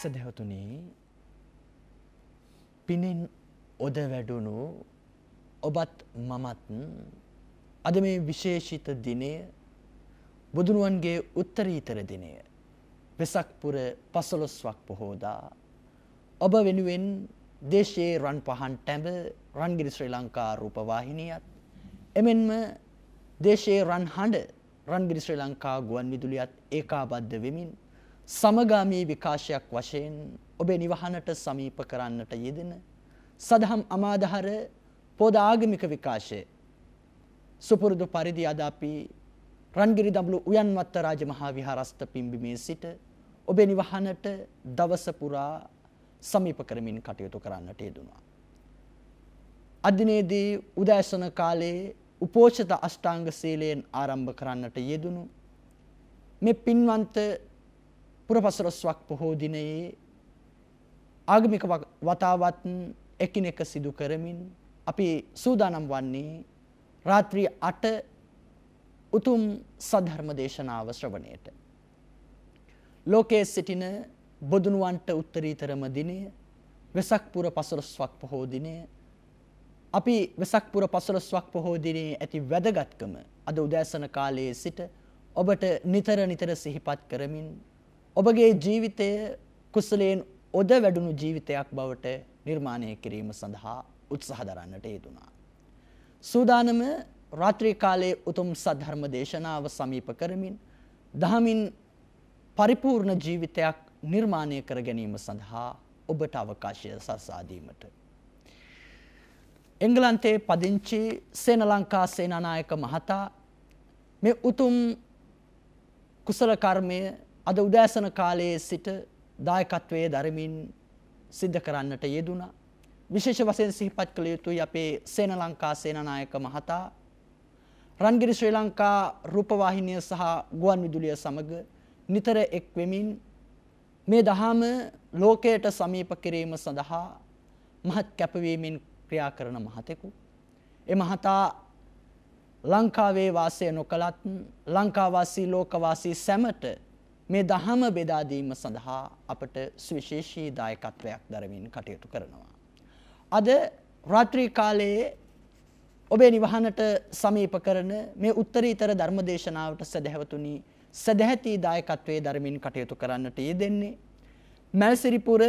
සදහතුනි පිනෙන් ඔද වැඩුණු ඔබත් මමත් අද මේ විශේෂිත දිනය බුදුනුවන්ගේ උත්තරීතර දිනය. වෙසක්පුර පසළොස්වක් පොහෝදා ඔබ වෙනුවෙන් දේශයේ රන් පහන් ටැඹ රන්ගිරි ශ්‍රී ලංකා රූපවාහිනියත් එමෙන්ම දේශයේ රන් හඬ රන්ගිරි ශ්‍රී ලංකා ගුවන් විදුලියත් ඒකාබද්ධ වෙමින් සමගාමී විකාශයක් වශයෙන් ඔබේ නිවහනට සමීප කරන්නට යෙදෙන සදහම් අමාදහර පොද ආගමික විකාශය සුපුරුදු පරිදි අද අපි රන්ගිරි දඹුළු උයන්වත්ත රාජ මහා විහාරස්ථ පිම්බිමේ සිට ඔබේ නිවහනට දවස පුරා සමීප කරමින් කටයුතු කරන්නට යෙදුණා. අදිනේදී උදෑසන කාලයේ උපෝෂිත අෂ්ටාංග සීලයෙන් ආරම්භ කරන්නට යෙදුණු මේ පින්වන්ත පුරපසළොස්වක් පොහෝ දිනයේ ආගමික වතාවත් එකිනෙක සිදු කරමින් අපි සූදානම් වන්නේ රාත්‍රී 8 උතුම් සද්ධර්ම දේශනාව ශ්‍රවණයට. ලෝකයේ සිටින බොදුනුවන්ට උත්තරීතරම දිනය වෙසක් පුර පසළොස්වක් පොහෝ දිනය අපි වෙසක් පුර පසළොස්වක් පොහෝ දිනේ ඇති වැදගත්කම අද උදෑසන කාලයේ සිට ඔබට නිතර නිතර සිහිපත් කරමින් ඔබගේ ජීවිතය කුසලයෙන් ඔද වැඩුණු ජීවිතයක් බවට නිර්මාණය කිරීම සඳහා උත්සාහ දරන්නට යෙදුණා. සූදානම රාත්‍රී කාලයේ උතුම් සද්ධර්ම දේශනාව සමීප කරමින් දහමින් පරිපූර්ණ ජීවිතයක් නිර්මාණය කර ගැනීම සඳහා ඔබට අවකාශය සලසා දීමට එංගලන්තයේ පදිංචි සේන ලංකා සේනානායක මහතා මේ උතුම් කුසල කර්මය අද උදෑසන කාලයේ සිට දායකත්වයේ දරමින් සිද්ධ කරන්නට යෙදුණා. විශේෂ වශයෙන් සිහිපත් කළ යුතුයි අපේ සේන ලංකා සේනානායක මහතා රන්ගිරි ශ්‍රී ලංකා රූපවාහිනිය සහ ගුවන් විදුලිය සමග නිතර එක් වෙමින් මේ දහම ලෝකයට සමීප කිරීම සඳහා මහත් කැපවීමෙන් ක්‍රියා කරන මහතෙකු. ඒ මහතා ලංකාවේ වාසය නොකලත් ලංකාවාසී ලෝකවාසී සැමට මේ දහම බෙදා දීම සඳහා අපට සුවිශේෂී දායකත්වයක් දරමින් කටයුතු කරනවා. අද රාත්‍රී කාලයේ ඔබේ නිවහනට සමීප කරන මේ උත්තරීතර ධර්ම දේශනාවට සදහැවතුනි සදැහැති දායකත්වයේ දරමින් කටයුතු කරන්නට යෙදෙන්නේ මැල්සිරිපුර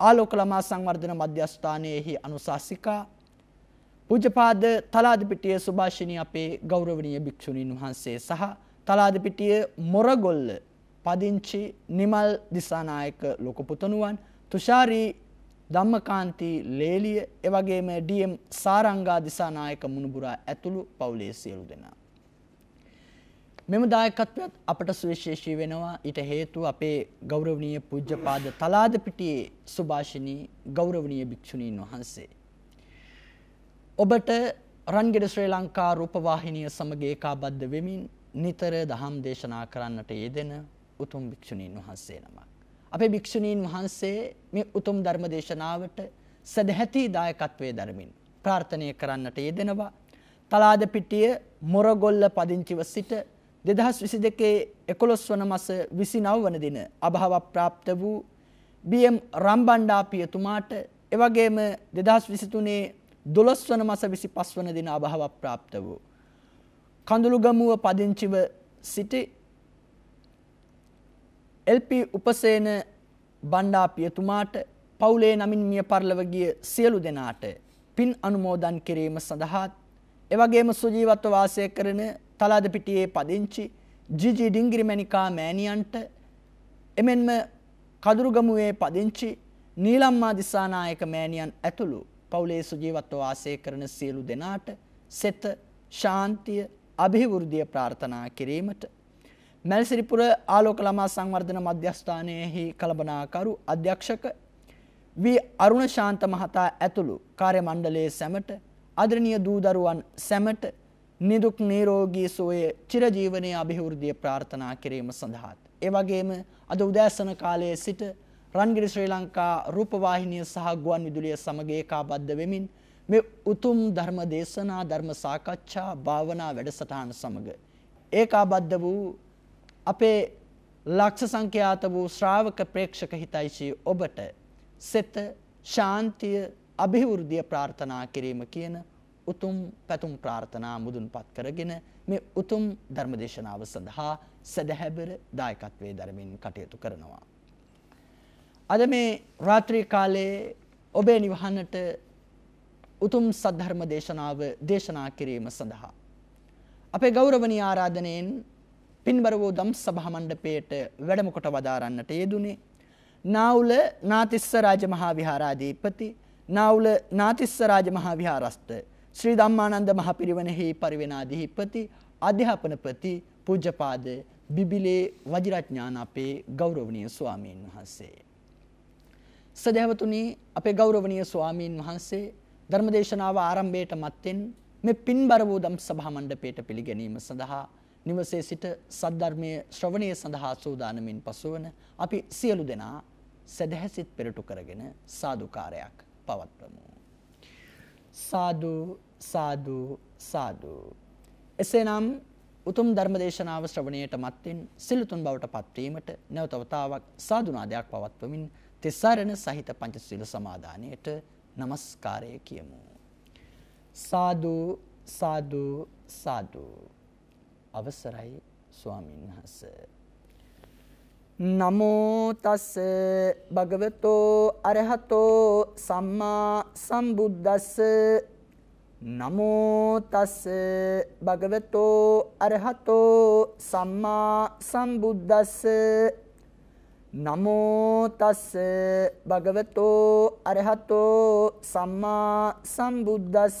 ආලෝක ළමා සංවර්ධන මධ්‍යස්ථානයේහි අනුශාසිකා පූජපාද තලාදිපිටිය සුභාෂිනී අපේ ගෞරවනීය භික්ෂුණීන් වහන්සේ සහ තලාදිපිටිය මොරගොල්ල පදිංචි නිමල් දිසානායක ලොකු පුතණුවන් තුෂාරී ධම්මකාන්ති ලේලිය එවැගේම ඩීඑම් සාරංගා දිසානායක මුණුබුරා ඇතුළු පවුලේ සියලු දෙනා. මෙම දායකත්වයත් අපට සුවිශේෂී වෙනවා. ඊට හේතුව අපේ ගෞරවනීය පූජ්‍යපාද තලාදපිටියේ සුභාෂිනී ගෞරවනීය භික්ෂුණීන් වහන්සේ. ඔබට රන්ගෙඩ ශ්‍රී ලංකා රූපවාහිනිය සමග ඒකාබද්ධ වෙමින් නිතර දහම් දේශනා කරන්නට යෙදෙන උතුම් භික්ෂුණීන් වහන්සේ නමක්. අපේ භික්ෂුණීන් වහන්සේ මේ උතුම් ධර්ම දේශනාවට සදැහැති දායකත්වයේ දරමින් ප්‍රාර්ථනය කරන්නට යෙදෙනවා. තලාද පිටිය මොරගොල්ල පදිංචිව සිට දෙදහස් විසි දෙකේ එකොළොස් වන මස විසි නව වන දින අභාව ප්‍රාප්ත වූ බම් රම්බණ්ඩාපියතුමාට එවගේම දෙදහස් විසිතුනේ දොළොස් වන මස විසි පස් වන දින අභාව ප්‍රාප්ත වූ. කඳුළුගමුව පදිංචිව සිටි එල්පි උපසේන බණ්ඩා පියතුමාට පවුලේ නමින් මිය පරලව ගිය සියලු දෙනාට පින් අනුමෝදන් කිරීම සඳහාත් එවැගේම සුජීවත්ව වාසය කරන තලාද පිටියේ පදිංචි ජිජි ඩිංගිරි මණිකා මෑණියන්ට එමෙන්ම කදුරුගමුවේ පදිංචි නීලම්මා දිසානායක මෑණියන් ඇතුළු පවුලේ සුජීවත්ව වාසය කරන සියලු දෙනාට සෙත ශාන්තිය අභිවෘද්ධිය ප්‍රාර්ථනා කිරීමට මැල්සිරිපුර ආලෝක ළමා සංවර්ධන මධ්‍යස්ථානයෙහි කළබනාකරු අධ්‍යක්ෂක වී අරුණ ශාන්ත මහතා ඇතුළු කාර්ය මණ්ඩලයේ සැමට ආදරණීය දූ දරුවන් සැමට නිදුක් නිරෝගී සුවය චිරජීවනයේ અભිවෘද්ධිය ප්‍රාර්ථනා කිරීම සඳහාත් ඒ වගේම අද උදෑසන කාලයේ සිට රන්ගිරි ශ්‍රී ලංකා රූපවාහිනිය සහ ගුවන් විදුලිය සමග ඒකාබද්ධ වෙමින් මේ උතුම් ධර්ම දේශනා ධර්ම සාකච්ඡා භාවනා වැඩසටහන සමග ඒකාබද්ධ වූ අපේ ලක්ෂ සංඛ්‍යාත වූ ශ්‍රාවක ප්‍රේක්ෂක හිතයිශී ඔබට සෙත ශාන්තිය අභිවෘද්ධිය ප්‍රාර්ථනා කිරීම කියන උතුම් පැතුම් ප්‍රාර්ථනා මුදුන්පත් කරගෙන මේ උතුම් ධර්මදේශනාව සඳහා සදහැබර දායකත්වයේ දරමින් කටයුතු කරනවා. අද මේ රාත්‍රී කාලයේ ඔබේ නිවහනට උතුම් සද්ධර්ම දේශනාව දේශනා කිරීම සඳහා අපේ ගෞරවනීය ආරාධනයෙන් පින්බර වූ දම් සභා මණ්ඩපයේට වැඩම කොට වදාරන්නට යෙදුනේ නාවුල නාතිස්ස රාජමහා විහාරාධිපති නාවුල නාතිස්ස රාජමහා විහාරස්ත ශ්‍රී ධම්මානන්ද මහපිරිවෙනෙහි පරිවෙනාධිපති අධ්‍යාපනපති පූජ්‍යපාද බිබිලේ වජිරඥාන අපේ ගෞරවනීය ස්වාමීන් වහන්සේ. සදහවතුනි අපේ ගෞරවනීය ස්වාමීන් වහන්සේ ධර්මදේශනාව ආරම්භයට මත්තෙන් මේ පින්බර වූ දම් සභා මණ්ඩපයට පිළිගැනීම සඳහා නිවසේ සිට සද්ධර්මයේ ශ්‍රවණය සඳහා සූදානමින් පසුවන අපි සියලු දෙනා සදහැසිත පෙරටු කරගෙන සාදුකාරයක් පවත්වමු. සාදු සාදු සාදු. එසේනම් උතුම් ධර්මදේශනාව ශ්‍රවණයට මත්වෙන් සිල්තුන් බවට පත්වීමට නැවත වතාවක් සාදුනාදයක් පවත්වමින් තිසරණ සහිත පංචශීල සමාදානයට নমස්කාරය කියමු. සාදු සාදු සාදු අවසරයි ස්වාමීන් වහන්සේ. නමෝ තස් භගවතෝ අරහතෝ සම්මා සම්බුද්දස්ස. නමෝ තස් භගවතෝ අරහතෝ සම්මා සම්බුද්දස්ස. නමෝ තස් භගවතෝ අරහතෝ සම්මා සම්බුද්දස්ස.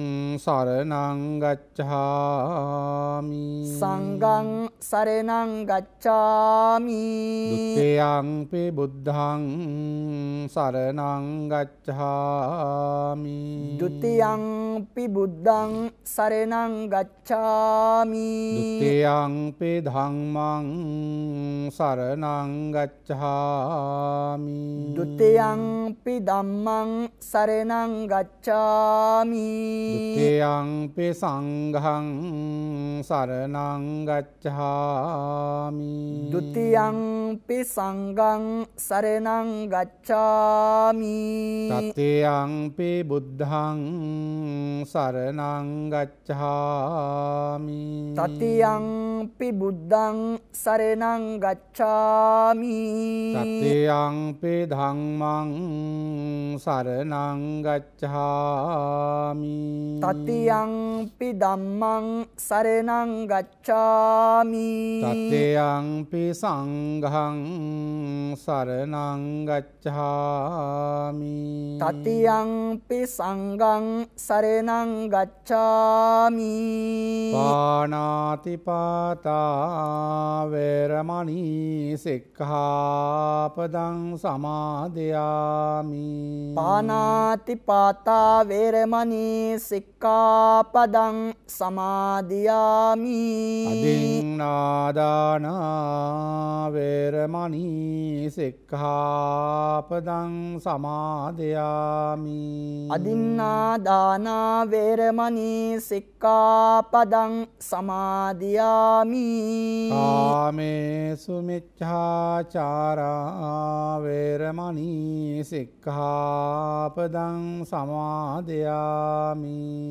සරනංගච්චාමි සංගං සරනංගච්චාමි දුතයංපි බුද්ධං සරනංගච්චාමි දුතියංපි බුද්ධං සරනංගච්චාමි දුතයංපි ධම්මං සරනංගච්චාමි දුතයංපි ධම්මං සරනංගච්චාමි ගච්ඡාමි ဒ ුතියංපි සංඝං සරණං ගච්ඡාමි. ဒ ුතියංපි සංඝං සරණං ගච්ඡාමි. ගච්ඡාමි තතයංපි බුද්ධං සරණං ගච්ඡාමි. තතියංපි බුද්ධං සරණං ගච්ඡාමි. තතයංපි ධම්මං සරණං ගච්ඡාමි තතියංපි ධම්මං සරණං ගච්ඡාමි. තතයංපි සංඝං සරණං ගච්ඡාමි. තතියංපි සංඝං සරණං ගච්ඡාමි. පානාති පාතා වේරමණී සික්ඛාපදං සමාදයාමි. පානාති පාතා වේරමණී සික්ඛාපදං සමාදියාමි අදින්නාදානා වේරමණී සික්ඛාපදං සමාදියාමි සමාදයාමි අදින්නා දානා වේරමණී සික්ඛාපදං සමාදියාමි කාමේසු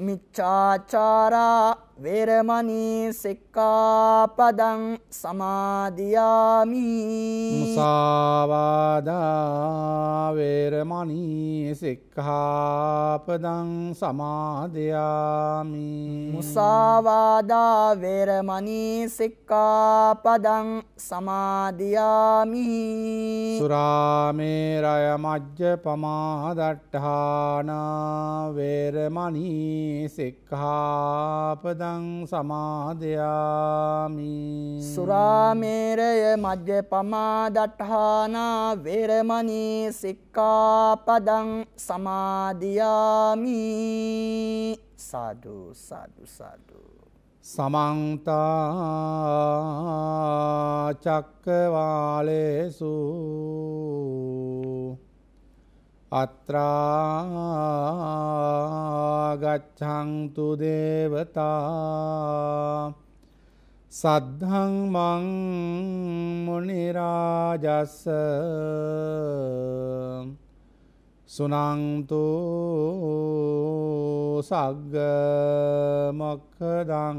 මිච්ඡාචාරා වේරමණී සික්ඛාපදං සමාදියාමි. මුසාවාදා වේරමණී සික්ඛාපදං සමාදියාමි. මුසාවාදා වේරමණී සික්ඛාපදං සමාදියාමි. සුරාමේරය මජ්ජ පමාදට්ඨාන වේරමණී සික්ඛාපදං සමාදයාමි। සුරාමේරය මජ්්‍ය පමාදට්හානා වේරමනී සික්කාපදං සමාධයාමි සාධු සාධු සාධු සමන්තා චක්කවාලේසු අත්‍රාගච්ඡන්තු දේවතා සද්ධං මං මුනිරාජස්ස සුනන්තු සග්ග මොක්කදං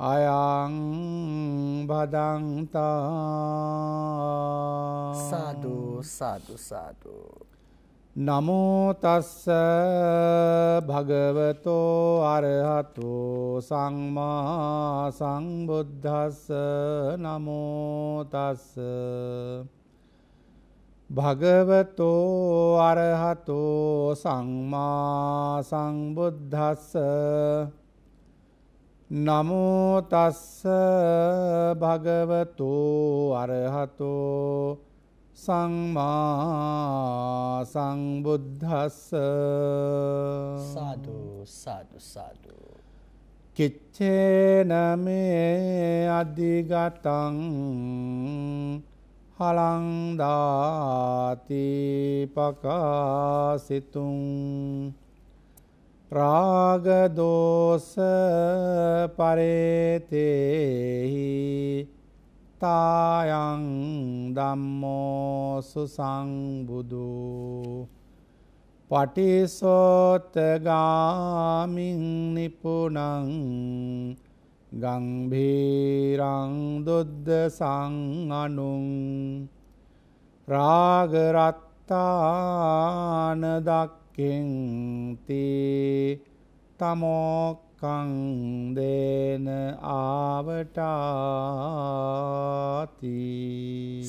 අයං බදන්තා. සාධු සාධු සාධු නමෝතස්ස භගවතෝ අරහතු සංමා සංබුද්ධස්ස නමෝතස්ස භගවතෝ අරහතෝ සංමා සංබුද්ධස්ස නමෝතස්ස භගවතු අරහතෝ සංමා සංබුද්ධස්ස සාධු සාධු සාධු කිච්චේනමේ අධිගතං හළංදාති පකාසිතුන් රාගදෝස පරේතෙහි තායං දම්මෝසු සංබුදු පටිසෝතගාමින් නිපුනං ගංභීරං දුද්ධ සංඅනුන් රාගරත්තාන දක් කිංති තමෝකං දේන ආවටාති.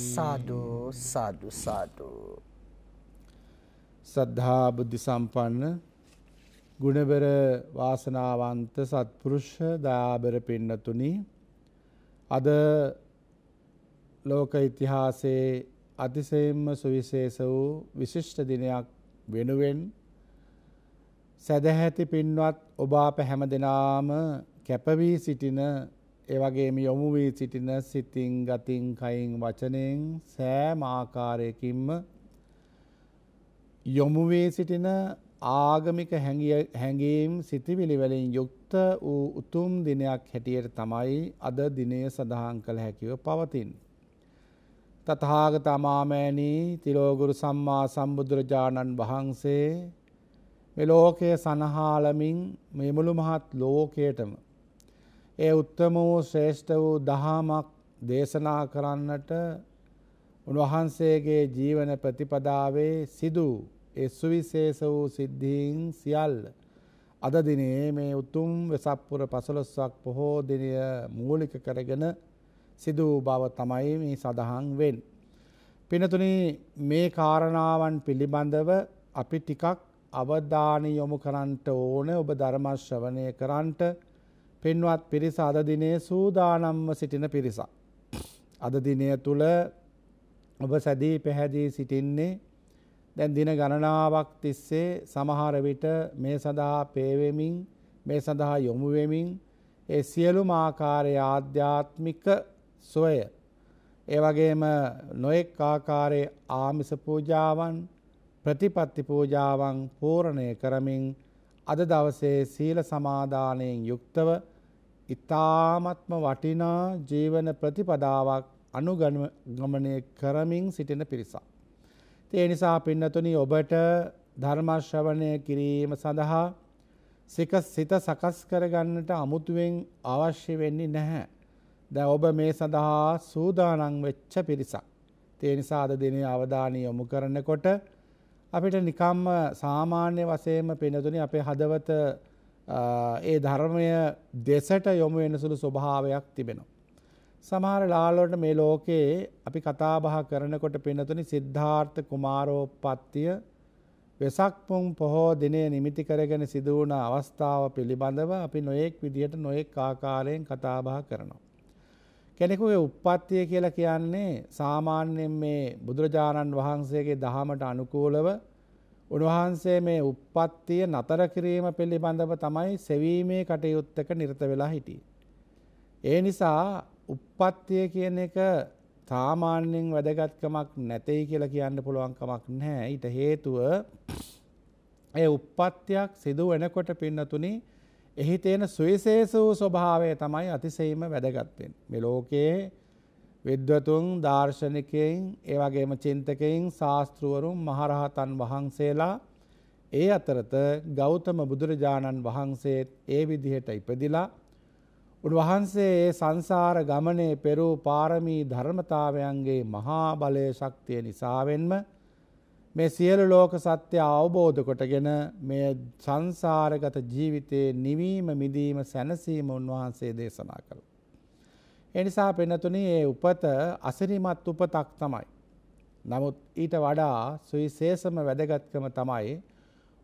සාධු සාධු සාධු සද්ධා බුද්ධි සම්පන්න ගුණබර වාසනාවන්ත සත්පුරුෂ දයාබර පින්නතුනි අද ලෝක ඉතිහාසයේ අතිසයෙන්ම සුවිශේෂ වූ විශිෂ්ට දිනයක් වෙනුවෙන් සැදැහැති පින්වත් ඔබ අප හැම දෙනාම කැපවී සිටින ඒවගේම යොමු වී සිටින සිතින් ගතින් කයින් වචනයෙන් සෑම ආකාරයකින්ම යොමු වී සිටින ආගමික හැඟීම් සිතිවිලිවලින් යුක්ත වූ උතුම් දිනයක් හැටියට තමයි අද දිනය සඳහන් කළ හැකිව පවතින්. තථාගත අමාමෑණී තිලෝගුරු සම්මා සම්බුදුරජාණන් වහන්සේ මේ ලෝකය සනහාලමින් මේ මුළු මහත් ලෝකයටම ඒ උත්තම වූ ශ්‍රේෂ්ඨ වූ දහමක් දේශනා කරන්නට උන්වහන්සේගේ ජීවන ප්‍රතිපදාවේ සිදු ඒ සුවිශේෂ වූ සිද්ධීන් සියල්ල අද දිනේ මේ උතුම් වෙසප්පුර පසළොස්වක් පොහෝ දිනය මූලික කරගෙන සිදු බව තමයි මේ සඳහන් වෙන්. පිනතුනි මේ කාරණාවන් පිළිබඳව අපි ටිකක් අවධානය යොමු කරන්නට ඕන ඔබ ධර්මශ්‍රවනය කරන්නට පින්වත් පිරිස අද දිනේ සූදානම්ව සිටින පිරිසක්. අද දිනය තුළ ඔබ සැදී පැහැදී සිටින්නේ දැන් දින ගණනාවක් තිස්සේ සමහර විට මේ සඳහා පේවෙමින් මේ සඳහා යොමුවෙමින් ඒ සියලු මාකාරය ආධ්‍යාත්මික සොය ඒ වගේම නොයෙක් ආකාරයේ ආමිස පූජාවන් ප්‍රතිපත්ති පූජාවන් පූරණය කරමින් අද දවසේ සීල සමාදානයෙන් යුක්තව ඉතාමත්ම වටිනා ජීවන ප්‍රතිපදාවක් අනුගමනය කරමින් සිටින පිරිසක්. ඒ නිසා පින්නතුනි ඔබට ධර්මශ්‍රවණය කිරීම සඳහා සික සිත සකස් කරගන්නට අමුතුවෙන් අවශ්‍ය වෙන්නේ නැහැ. දැ ඔබ මේ සඳහා සූදානං වෙච්ච පිරිසක්. ඒ නිසා අද දිනේ අවධානය යොමු කරනකොට අපිට නිකම්ම සාමාන්‍ය වශයෙන්ම පිනතුනි අපේ හදවත ඒ ධර්මය දෙසට යොමු වෙන සුළු ස්වභාවයක් තිබෙනවා. සමහර ලාලොට මේ ලෝකයේ අපි කතාබහ කරනකොට පිනතුනි සිද්ධාර්ථ කුමාරෝපත්තිය වෙසක්පුම් පොහෝ දිනය නිමිති කරගෙන සිදුවන අවස්ථාව පිළිබඳව අපි නොයෙක් විදිහට නොයෙක් ආකාරයෙන් කතාබහ කරනවා. කෙනෙකුගේ උප්පත්තිය කියලා කියන්නේ සාමාන්‍යයෙන් මේ බුදුරජාණන් වහන්සේගේ දහමට අනුකූලව උන්වහන්සේ මේ උප්පත්තිය නතර කිරීම පිළිබඳව තමයි සෙවීමේ කටයුත්තක නිරත වෙලා හිටියේ. ඒ නිසා උප්පත්තිය කියන එක සාමාන්‍යයෙන් වැදගත්කමක් නැtei කියලා කියන්න පුළුවන් කමක් නැහැ. ඊට හේතුව ඒ උප්පත්තියක් සිදු වෙනකොට පින්නතුනි එහි තියෙන සුවිශේෂ වූ ස්වභාවය තමයි අතිශයින්ම වැදගත් වෙන්නේ. මේ ලෝකයේ විද්වතුන් දාර්ශනිකයින් ඒ වගේම චින්තකයින් ශාස්ත්‍රවරුන් මහරහතන් වහන්සේලා ඒ අතරත ගෞතම බුදුරජාණන් වහන්සේත් ඒ විදිහට ඉපදිලා උන්වහන්සේ ඒ සංසාර ගමනේ පෙරූ පාරමී ධර්මතාවයන්ගේ මහා බලය ශක්තිය නිසාවෙන්ම මේ සියලු ලෝක සත්‍ය අවබෝධ කොටගෙන මේ සංසාරගත ජීවිතයේ නිවීම මිදීම සැනසීම උන්වහන්සේ දේශනා කළා. ඒ නිසා පෙනතුනි මේ උපත අසිරිමත් උපතක් තමයි. නමුත් ඊට වඩා සුවිශේෂම වැදගත්කම තමයි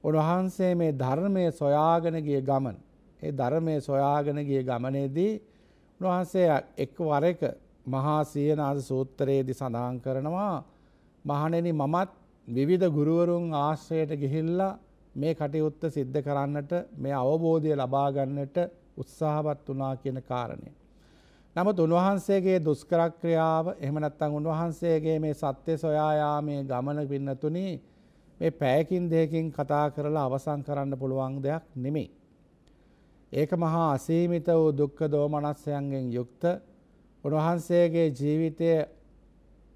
උන්වහන්සේ මේ ධර්මයේ සොයාගෙන ගිය ගමන. ඒ ධර්මයේ සොයාගෙන ගිය ගමනේදී උන්වහන්සේ එක්වර එක මහා සීනාද සූත්‍රයේදී සඳහන් කරනවා මහණෙනි මමත් විවිධ ගුරුවරුන් ආශ්‍රයට ගිහිල්ලා මේ කටයුත්ත සිද්ධ කරන්නට මේ අවබෝධය ලබා ගන්නට උත්සාහවත් වුණා කියන කාරණය. නමුත් උන්වහන්සේගේ දුෂ්කරක්‍රියාව එහෙම නැත්නම් උන්වහන්සේගේ මේ සත්‍ය සොයා යාමේ ගමන පින්නතුනි මේ පැයකින් දෙකකින් කතා කරලා අවසන් කරන්න පුළුවන් දෙයක් නෙමෙයි. ඒක මහා අසීමිත වූ දුක්ඛ දෝමනස්යන්ගෙන් යුක්ත උන්වහන්සේගේ ජීවිතය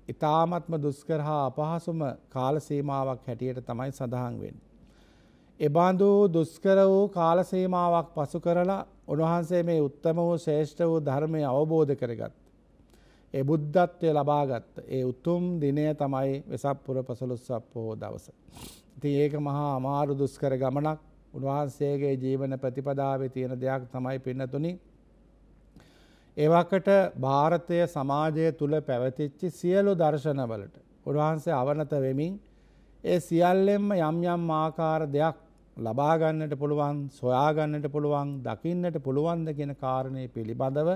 ඉතාමත්ම දුස්කර හා අපහසුම කාල සීමාවක් හැටියට තමයි සඳහන් වෙන්නේ. එබඳු දුස්කර වූ කාල සීමාවක් පසු කරලා උන්වහන්සේ මේ උත්තම වූ ශ්‍රේෂ්ඨ වූ ධර්මය අවබෝධ කරගත්. ඒ බුද්ධත්වය ලබාගත්ත. ඒ උතුම් දිනය තමයි වෙසප්පුර පසළොස්වක පොහෝ දවස. ඉතින් ඒක මහා අමාරු දුස්කර ගමනක්. උන්වහන්සේගේ ජීවන ප්‍රතිපදාවේ තියෙන දෙයක් තමයි පින්නතුනි ඒවකට භාරතය සමාජය තුළ පැවතිච්චි සියලු දර්ශනවලට උන්වහන්සේ අවනත වෙමින් ඒ සියල්ලෙන්ම යම් යම් ආකාර දෙයක් ලබාගන්නට පුළුවන් සොයාගන්නට පුළුවන් දකින්නට පුළුවන්ද කියන කාරණය පිළිබඳව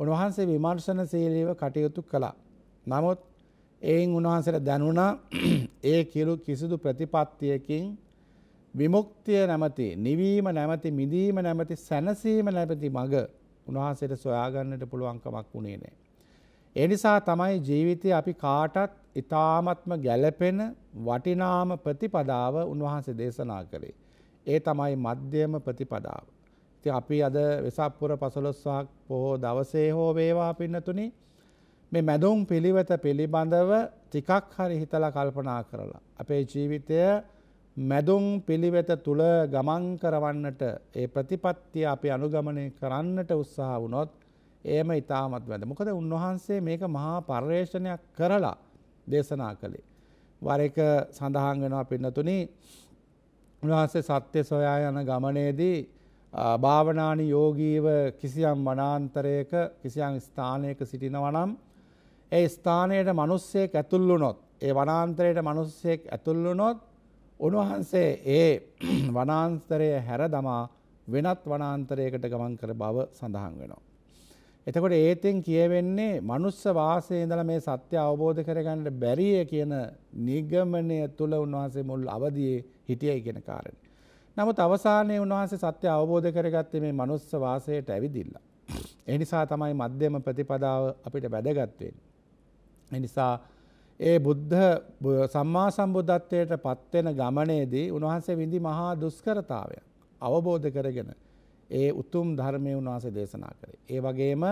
උන්වහන්සේ විමර්ශනශීලීව කටයුතු කළා. නමුත් එයින් උන්වහන්සේට දැනුණා ඒ කිලු කිසිදු ප්‍රතිපත්තියකින් විමුක්තිය නැමති නිවීම නැමති මිදීම නැමති සැනසීම නැමති මඟ උන්වහන්සේට සොයාගන්නට පුළුවන්කමක් වුණේ නෑ. ඒ නිසා තමයි ජීවිතය අපි කාටත් ඉතාමත්ම ගැලපෙන වටිනාම ප්‍රතිපදාව උන්වහන්සේ දේශනා කරේ. ඒ තමයි මධ්‍යම ප්‍රතිපදාව. ති අපි අද වෙසප්පුර පසළොස්වාක් පොහෝ දවසේ හෝ වේවා පින්නතුනි මේ මැදුම් පිළිවෙත පිළිබඳව ටිකක් හරි හිතලා කල්පනා කරලා. අපේ ජීවිතය මැදුම් පිළිවෙත තුළ ගමන් කරවන්නට ඒ ප්‍රතිපත්තිය අපි අනුගමනය කරන්නට උත්සාහ වුණොත් ඒම ඉතාමත් වැද. මොකද උන්වහන්සේ මේක මහා පර්යේෂණයක් කරලා දේශනා කළේ. වර එක සඳහන් වෙනවා පින්නතුනි උන්වහන්සේ සත්‍ය සොයා යන ගමනේදී භාවනානි යෝගීව කිසියම් වනාන්තරයක කිසියම් ස්ථානයක සිටිනවනම් ඒ ස්ථානයට මනුස්සයෙක් ඇතුල්ලුනොත් ඒ වනාන්තරයට මනුස්සයෙක් ඇතුල්ලුනොත් උන්වහන්සේ ඒ වනාන්තරය හැර දමා වෙනත් වනාන්තරයකට ගමන් කර බව සඳහන් වෙනවා. එතකොට ඒතෙන් කියවෙන්නේ මනුස්ස වාසය ඉඳලා මේ සත්‍ය අවබෝධ කරගන්න බැරිය කියන නිගමනය තුළ උන්වහන්සේ මුල් අවදියේ හිටියයි කියන කාරණය. නමුත් අවසානයේ උන්වහන්සේ සත්‍ය අවබෝධ කරගත්තේ මේ මනුස්ස වාසයට ඇවිදින්න. ඒ නිසා තමයි මධ්‍යම ප්‍රතිපදාව අපිට වැදගත් වෙන්නේ. ඒ නිසා ඒ බුද්ධ සම්මා සම්බුද්ධත්වයට පත්වෙන ගමනේදී උන්වහන්සේ විඳි මහා දුස්කරතාවය අවබෝධ කරගෙන ඒ උතුම් ධර්මය උන්වහන්සේ දේශනා කරේ. ඒ වගේම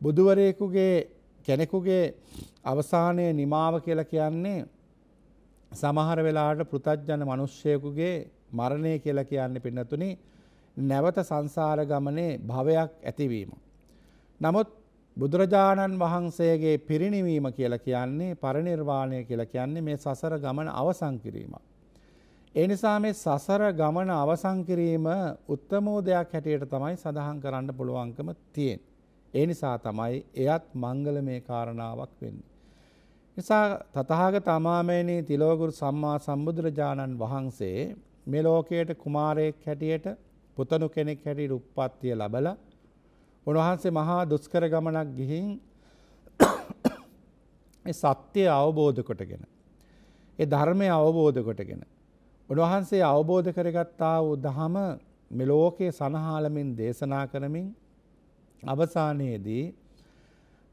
බුදුවරයෙකුගේ කෙනෙකුගේ අවසානයේ නිමාව කියලා කියන්නේ සමහර වෙලාවට පෘතජ්ජන මිනිස්සෙකුගේ මරණය කියලා කියන්නේ පින්නතුනි නැවත සංසාර ගමනේ භවයක් ඇතිවීම. නමුත් බුදුරජාණන් වහන්සේගේ පිරිනිවීම කියලා කියන්නේ පරිනිර්වාණය කියලා කියන්නේ මේ සසර ගමන අවසන් කිරීමක්. ඒ නිසා මේ සසර ගමන අවසන් කිරීම උත්තමෝ දෙයක් හැටියට තමයි සඳහන් කරන්න පුළුවන්කම තියෙන්නේ. ඒ නිසා තමයි එයත් මංගලමය කාරණාවක් වෙන්නේ. නිසා තථාගත අමාමේනී තිලෝගුරු සම්මා සම්බුදුරජාණන් වහන්සේ මේ ලෝකයට කුමාරයෙක් හැටියට පුතණු කෙනෙක් හැටියට උප්පත්තිය ලැබලා උන්වහන්සේ මහා දුෂ්කර ගමනක් ගිහින් ඒ සත්‍ය අවබෝධ කොටගෙන ඒ ධර්මය අවබෝධ කොටගෙන උන්වහන්සේ අවබෝධ කරගත්තා වූ දහම මේ ලෝකේ සනහාලමින් දේශනා කරමින් අවසානයේදී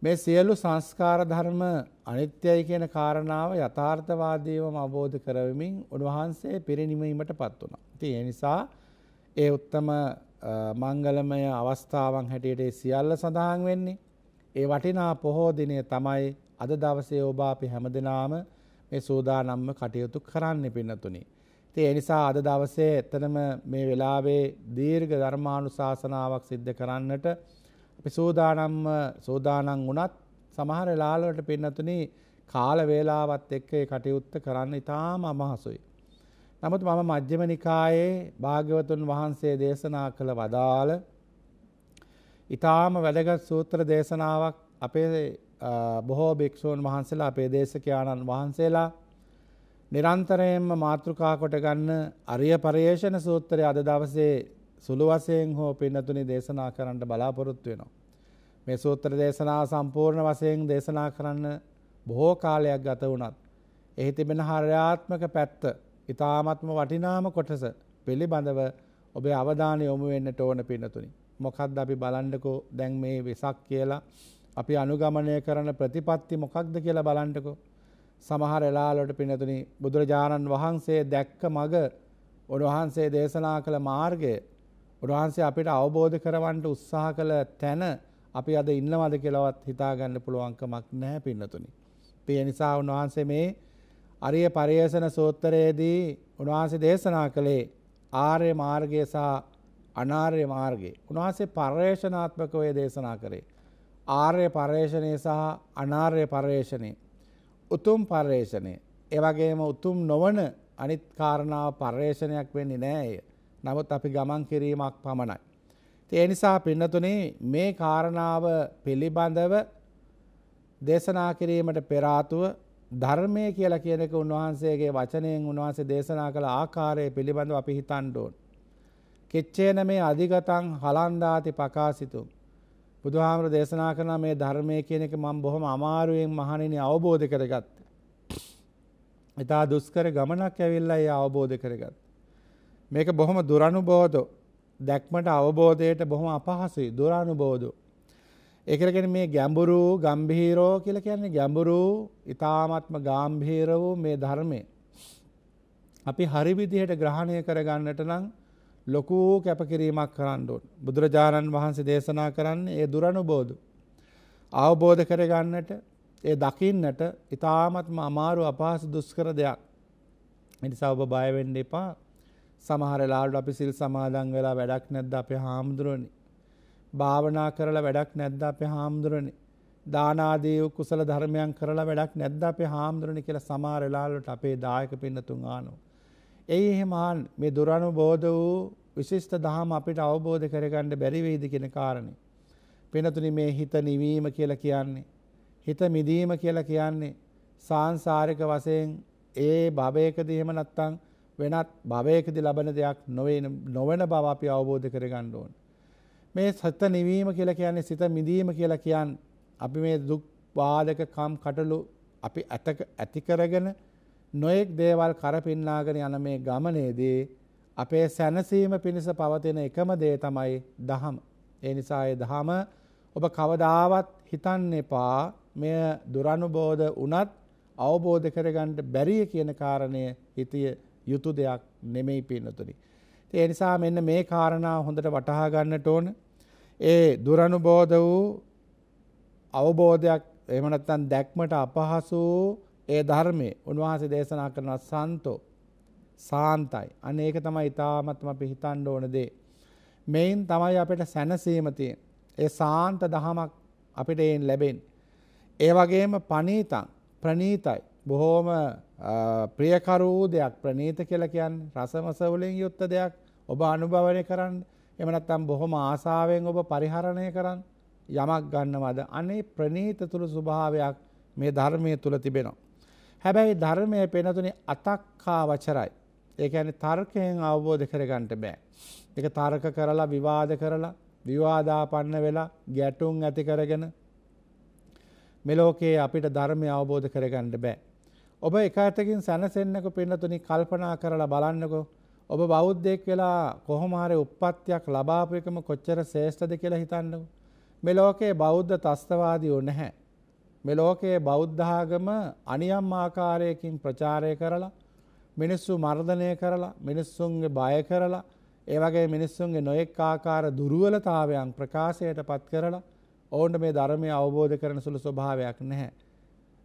මේ සියලු සංස්කාර ධර්ම අනිත්‍යයි කියන කාරණාව යථාර්ථවාදීවම අවබෝධ කරවමින් උන්වහන්සේ පිරිනිවීමට පත් වුණා. ඉතින් ඒ නිසා ඒ උත්තම මංගලමය අවස්ථාවන් හැටියට සියල්ල සඳහන් වෙන්නේ. ඒ වටිනා පොහෝ දිනය තමයි අද දවසේ ඔබ අපි හැමදෙනාම මේ සූදානම්ම කටයුතු කරන්න පින්නතුනි. ඉතින් ඒ නිසා අද දවසේ එතනම මේ වෙලාවේ දීර්ඝ ධර්මානුශාසනාවක් සිද්ධ කරන්නට අපි සූදානම්ම සූදානම් වුණත් සමහර වෙලාවලට පින්නතුනි කාල වේලාවත් එක්ක ඒ කටයුත්ත කරන්න ඉතාම අපහසුයි. නමුත් මම මජ්ක්‍ධිම නිකායේ භාග්‍යවතුන් වහන්සේ දේශනා කළ වදාළ ඊටාම වැදගත් සූත්‍ර දේශනාවක් අපේ බොහෝ භික්ෂූන් වහන්සේලා අපේ දේශකයාණන් වහන්සේලා නිරන්තරයෙන්ම මාතෘකා කොට ගන්න අරිය පරියේෂණ සූත්‍රය අද දවසේ සුළු වශයෙන් හෝ පින්නතුනි දේශනා කරන්න බලාපොරොත්තු වෙනවා. මේ සූත්‍ර දේශනාව සම්පූර්ණ වශයෙන් දේශනා කරන්න බොහෝ කාලයක් ගත වුණත් එහි තිබෙන හරයාත්මක පැත්ත ඉතාමත්ම වටිනාම කොටස පිළිබඳව ඔබේ අවධානය යොමු වෙන්නට ඕන පින්නතුනි. මොකක්ද අපි බලන්නකෝ දැන් මේ වෙසක් කියලා අපි අනුගමනය කරන ප්‍රතිපත්ති මොකක්ද කියලා බලන්නකෝ. සමහර එලාලට පිනතුනි බුදුරජාණන් වහන්සේ දැක්ක මග උන්වහන්සේ දේශනා කළ මාර්ගය උන්වහන්සේ අපිට අවබෝධ කරවන්නට උත්සාහ කළ තැන අපි අද ඉන්නවද කියලාවත් හිතාගන්න පුළුවන්කමක් නැහැ පින්නතුනි. ඒ නිසා උන්වහන්සේ මේ අරිය පරියසන සූත්‍රයේදී උන්වහන්සේ දේශනා කළේ ආර්ය මාර්ගය සහ අනාර්ය මාර්ගය. උන්වහන්සේ පර්යේෂණාත්මකව දේශනා කරේ. ආර්ය පර්යේෂණය සහ අනාර්ය පර්යේෂණය. උතුම් පර්යේෂණය. ඒ වගේම උතුම් නොවන අනිත් කාරණාව පර්යේෂණයක් වෙන්නේ නෑ. නමුත් අපි ගමන් කිරීමක් පමණයි. ඒ නිසා පින්නතුනේ මේ කාරණාව පිළිබඳව දේශනා කිරීමට පෙර ආතුව ධර්මය කියලා කියන එක උන්වහන්සේගේ වචනයෙන් උන්වහන්සේ දේශනා කළ ආකාරය පිළිබඳව අපි හිතන්න ඕන. කෙච්චේන මේ අධිගතං හලන්දාති පකාසිතුම්. බුදුහාමර දේශනා කරන මේ ධර්මය කියන එක මම බොහොම අමාරුවෙන් මහණෙනි අවබෝධ කරගත්තා. ඉතා දුෂ්කර ගමනක් ඇවිල්ලා ඒ අවබෝධ කරගත්තා. මේක බොහොම දුරනුබෝධ දැක්මට අවබෝධයට බොහොම අපහසුයි දුරනුබෝධෝ ඒකරගෙන මේ ගැඹුරු ගම්භීරෝ කියලා කියන්නේ ගැඹුරු ඊ타ත්ම ගාම්භීර වූ මේ ධර්මය අපි හරි විදිහට ග්‍රහණය කරගන්නට නම් ලොකු කැපකිරීමක් කරන්න ඕන. බුදුරජාණන් වහන්සේ දේශනා කරන්නේ ඒ දුරනුබෝධ. අවබෝධ කරගන්නට ඒ දකින්නට ඊ타ත්ම අමාරු අපහසු දුෂ්කර දෙයක්. ඒ නිසා ඔබ බය වෙන්න එපා. සමහර ලාලට අපි සිල් සමාදන් වෙලා වැඩක් නැද්ද අපේ හාමුදුරනේ භාවනා කරලා වැඩක් නැද්ද අපේ හාමුදුරනේ දානාදී කුසල ධර්මයන් කරලා වැඩක් නැද්ද අපේ හාමුදුරනේ කියලා සමහර වෙලාවලට අපේ දායක පින්නතුන් ආනෝ. එයි එහෙම මේ දුරනුබෝධ වූ විශිෂ්ට දහම අපිට අවබෝධ කරගන්න බැරි වෙයිද කියන කාරණේ. පිනතුනි මේ හිත නිවීම කියලා කියන්නේ හිත මිදීම කියලා කියන්නේ සාංශාරික වශයෙන් ඒ භවයකදී එහෙම නැත්නම් වෙනත් භවයකදී ලබන දෙයක් නොවන බව අපි අවබෝධ කරගන්න ඕනේ. මේ සත නිවීම කියලා කියන්නේ සිත මිදීම කියලා කියන්නේ අපි මේ දුක් වාදක කම් කටළු අපි ඇති කරගෙන නොයෙක් දේවල් කරපින්නාගෙන යන මේ ගමනේදී අපේ සැනසීම පිණිස පවතින එකම දේ තමයි දහම. ඒ නිසා ඒ දහම ඔබ කවදාවත් හිතන්න එපා මෙය දුරනුබෝධ වුණත් අවබෝධ කරගන්න බැරිය කියන කාරණය හිතිය යුතු දෙයක් නෙමෙයි පින්නතුනි. ඒ නිසා මෙන්න මේ කාරණා හොඳට වටහා ගන්නට ඕන. ඒ දුරනුබෝධ වූ අවබෝධයක් එහෙම නැත්නම් දැක්මට අපහසු ඒ ධර්මයේ උන්වහන්සේ දේශනා කරන සන්තෝ සාන්තයි. අන්න ඒක තමයි ඊ타මත්ම අපි හිතන්න ඕන දේ. මේන් තමයි අපිට සැනසීම තියෙන. ඒ සාන්ත දහමක් අපිට එයින් ලැබෙන්. ඒ වගේම පනීතං ප්‍රනීතයි. බොහෝම ප්‍රියකරූ දෙයක් ප්‍රනීත කියලා කියන්නේ රසමසවලින් යුත්ත දෙයක් ඔබ අනුභවනය කරන්න එම නැත්නම් බොහොම ආසාවෙන් ඔබ පරිහරණය කරන්න යමක් ගන්නවද අනේ ප්‍රනීත තුළු ස්වභාවයක් මේ ධර්මයේ තුල තිබෙනවා. හැබැයි ධර්මයේ පෙනතුනේ අතක්කා වචරයි. ඒ කියන්නේ තර්කයෙන් අවබෝධ කරගන්න බෑ. ඒක තර්ක කරලා විවාද කරලා විවාදාපන්න වෙලා ගැටුම් ඇති කරගෙන මේ ලෝකේ අපිට ධර්මය අවබෝධ කරගන්න බෑ. ඔබ එක අතකින් සැනසෙන්නක පින්නතුනි කල්පනා කරලා බලන්නකෝ. ඔබ බෞද්ධයෙක් වෙලා කොහොම හරි උප්පත්තියක් ලබාපු එකම කොච්චර ශ්‍රේෂ්ඨද කියලා හිතන්නකෝ. මේ ලෝකේ බෞද්ධ තස්තවාදීෝ නැහැ. මේ ලෝකයේ බෞද්ධ ආගම අනියම් ආකාරයකින් ප්‍රචාරය කරලා මිනිස්සු මර්ධනය කරලා මිනිස්සුන්ගේ බය කරලා ඒ වගේ මිනිස්සුන්ගේ නොයෙක් ආකාර දුර්වලතාවයන් ප්‍රකාශයට පත් කරලා ඔවුන්ට මේ ධර්මය අවබෝධ කරන සුළු ස්වභාවයක් නැහැ.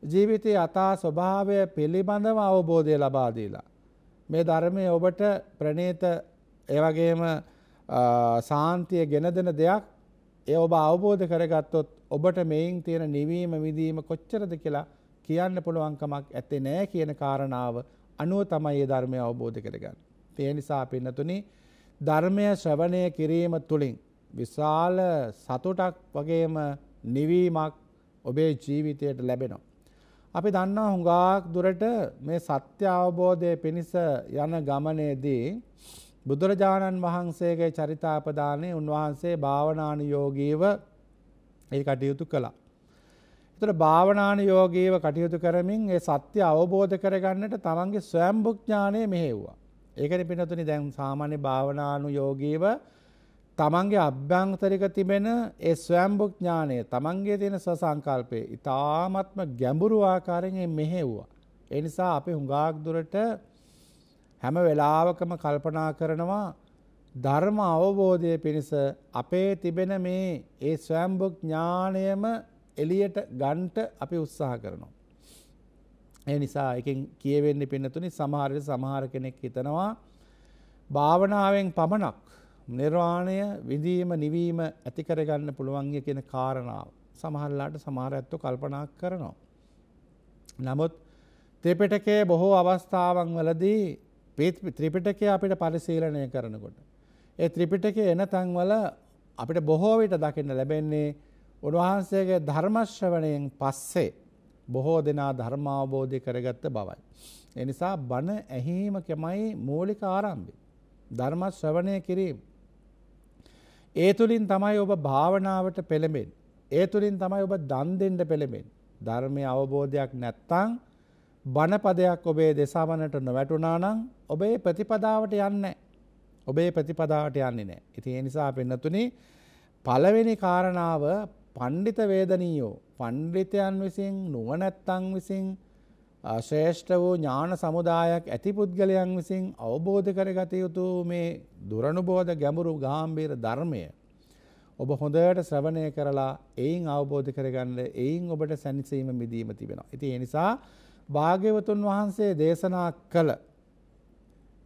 ජීවිතයේ අතා ස්වභාවය පිළිබඳව අවබෝධය ලබා දීලා මේ ධර්මය ඔබට ප්‍රණීත ඒ වගේම සාන්තිය ගෙන දෙන දෙයක් ඒ ඔබ අවබෝධ කරගත්තොත් ඔබට මෙයින් තියෙන නිවීම විදීම කොච්චරද කියලා කියන්න පුළුවන්කමක් ඇත්තේ නෑ කියන කාරණාව අනුව තමයි මේ ධර්මය අවබෝධ කරගන්නේ. ඒ නිසා පින්නතුනි ධර්මය ශ්‍රවණය කිරීම තුළින් විශාල සතුටක් වගේම නිවීමක් ඔබේ ජීවිතයට ලැබෙනවා. අපි දන්නවා හුඟක් දුරට මේ සත්‍ය අවබෝධය පිණිස යන ගමනේදී බුදුරජාණන් වහන්සේගේ චරිතාපදානයේ උන්වහන්සේ භාවනානුයෝගීව ඒ කටයුතු කළා. එතකොට භාවනානුයෝගීව කටයුතු කරමින් ඒ සත්‍ය අවබෝධ කරගන්නට තමන්ගේ ස්වයම්භුඥානය මෙහෙව්වා. ඒකනේ පින්නතුනි දැන් සාමාන්‍ය භාවනානුයෝගීව තමන්ගේ අභ්‍යන්තරික තිබෙන ඒ ස්වයම්භුඥානය තමන්ගේ තියෙන ස්වසංකල්පය ඊ타ත්ම ගැඹුරු ආකාරයෙන් මෙහෙව්වා. ඒ නිසා අපි හුඟක් දුරට හැම වෙලාවකම කල්පනා කරනවා ධර්ම අවබෝධය පිණිස අපේ තිබෙන මේ ඒ ස්වයම්භුක් ඥාණයම එළියට ගන්ට අපි උත්සාහ කරනවා. ඒ නිසා එකෙන් කියවෙන්නේ පින්නතුනි සමහර සමහර කෙනෙක් හිතනවා භාවනාවෙන් පමණක් නිර්වාණය විඳීම නිවීම ඇති කරගන්න පුළුවන් කියන කාරණාව. සමහරලාට සමහර ඇත්තෝ කල්පනා කරනවා. නමුත් ත්‍රිපිටකයේ බොහෝ අවස්ථාවන් වලදී ත්‍රිපිටකය අපිට පරිශීලනය කරනකොට. ඒ ත්‍රිපිටකය එන තැන්වල අපිට බොහෝ විට දකින්න ලැබෙන්නේ උන්වහන්සේගේ ධර්මශ්‍රවණයෙන් පස්සේ බොහෝ දෙනා ධර්මාවබෝධය කරගත්ත බවයි. එනිසා බණ ඇහීම කෙමයි මූලික ආරම්භය. ධර්ම ශ්‍රවණය කිරීම. ඒ තුළින් තමයි ඔබ භාවනාවට පෙළඹෙන්. ඒ තුළින් තමයි ඔබ දන් දෙන්න පෙළඹෙන්. ධර්මය අවබෝධයක් නැත්තං බණපදයක් ඔබේ දෙසාවනට නොවැටුනා නම් ඔබේ ප්‍රතිපදාවට යන්නේ ඔබේ ප්‍රතිපදාවට යන්නේ නැහැ. ඉතින් ඒ නිසා පෙන්නතුනි පළවෙනි කාරණාව පණ්ඩිත වේදනීයෝ පණ්ඩිතයන් විසින් නුවණැත්තන් විසින් ශ්‍රේෂ්ඨ වූ ඥාන සමුදායක් ඇති පුද්ගලයන් විසින් අවබෝධ කරගත යුතු මේ දුරනුබෝධ ගැඹුරු ගාම්භීර ධර්මය ඔබ හොඳට ශ්‍රවණය කරලා එයින් අවබෝධ කරගන්න එයින් ඔබට සැනසීම මිදීම තිබෙනවා. ඉතින් ඒ නිසා භාග්‍යවතුන් වහන්සේ දේශනා කළ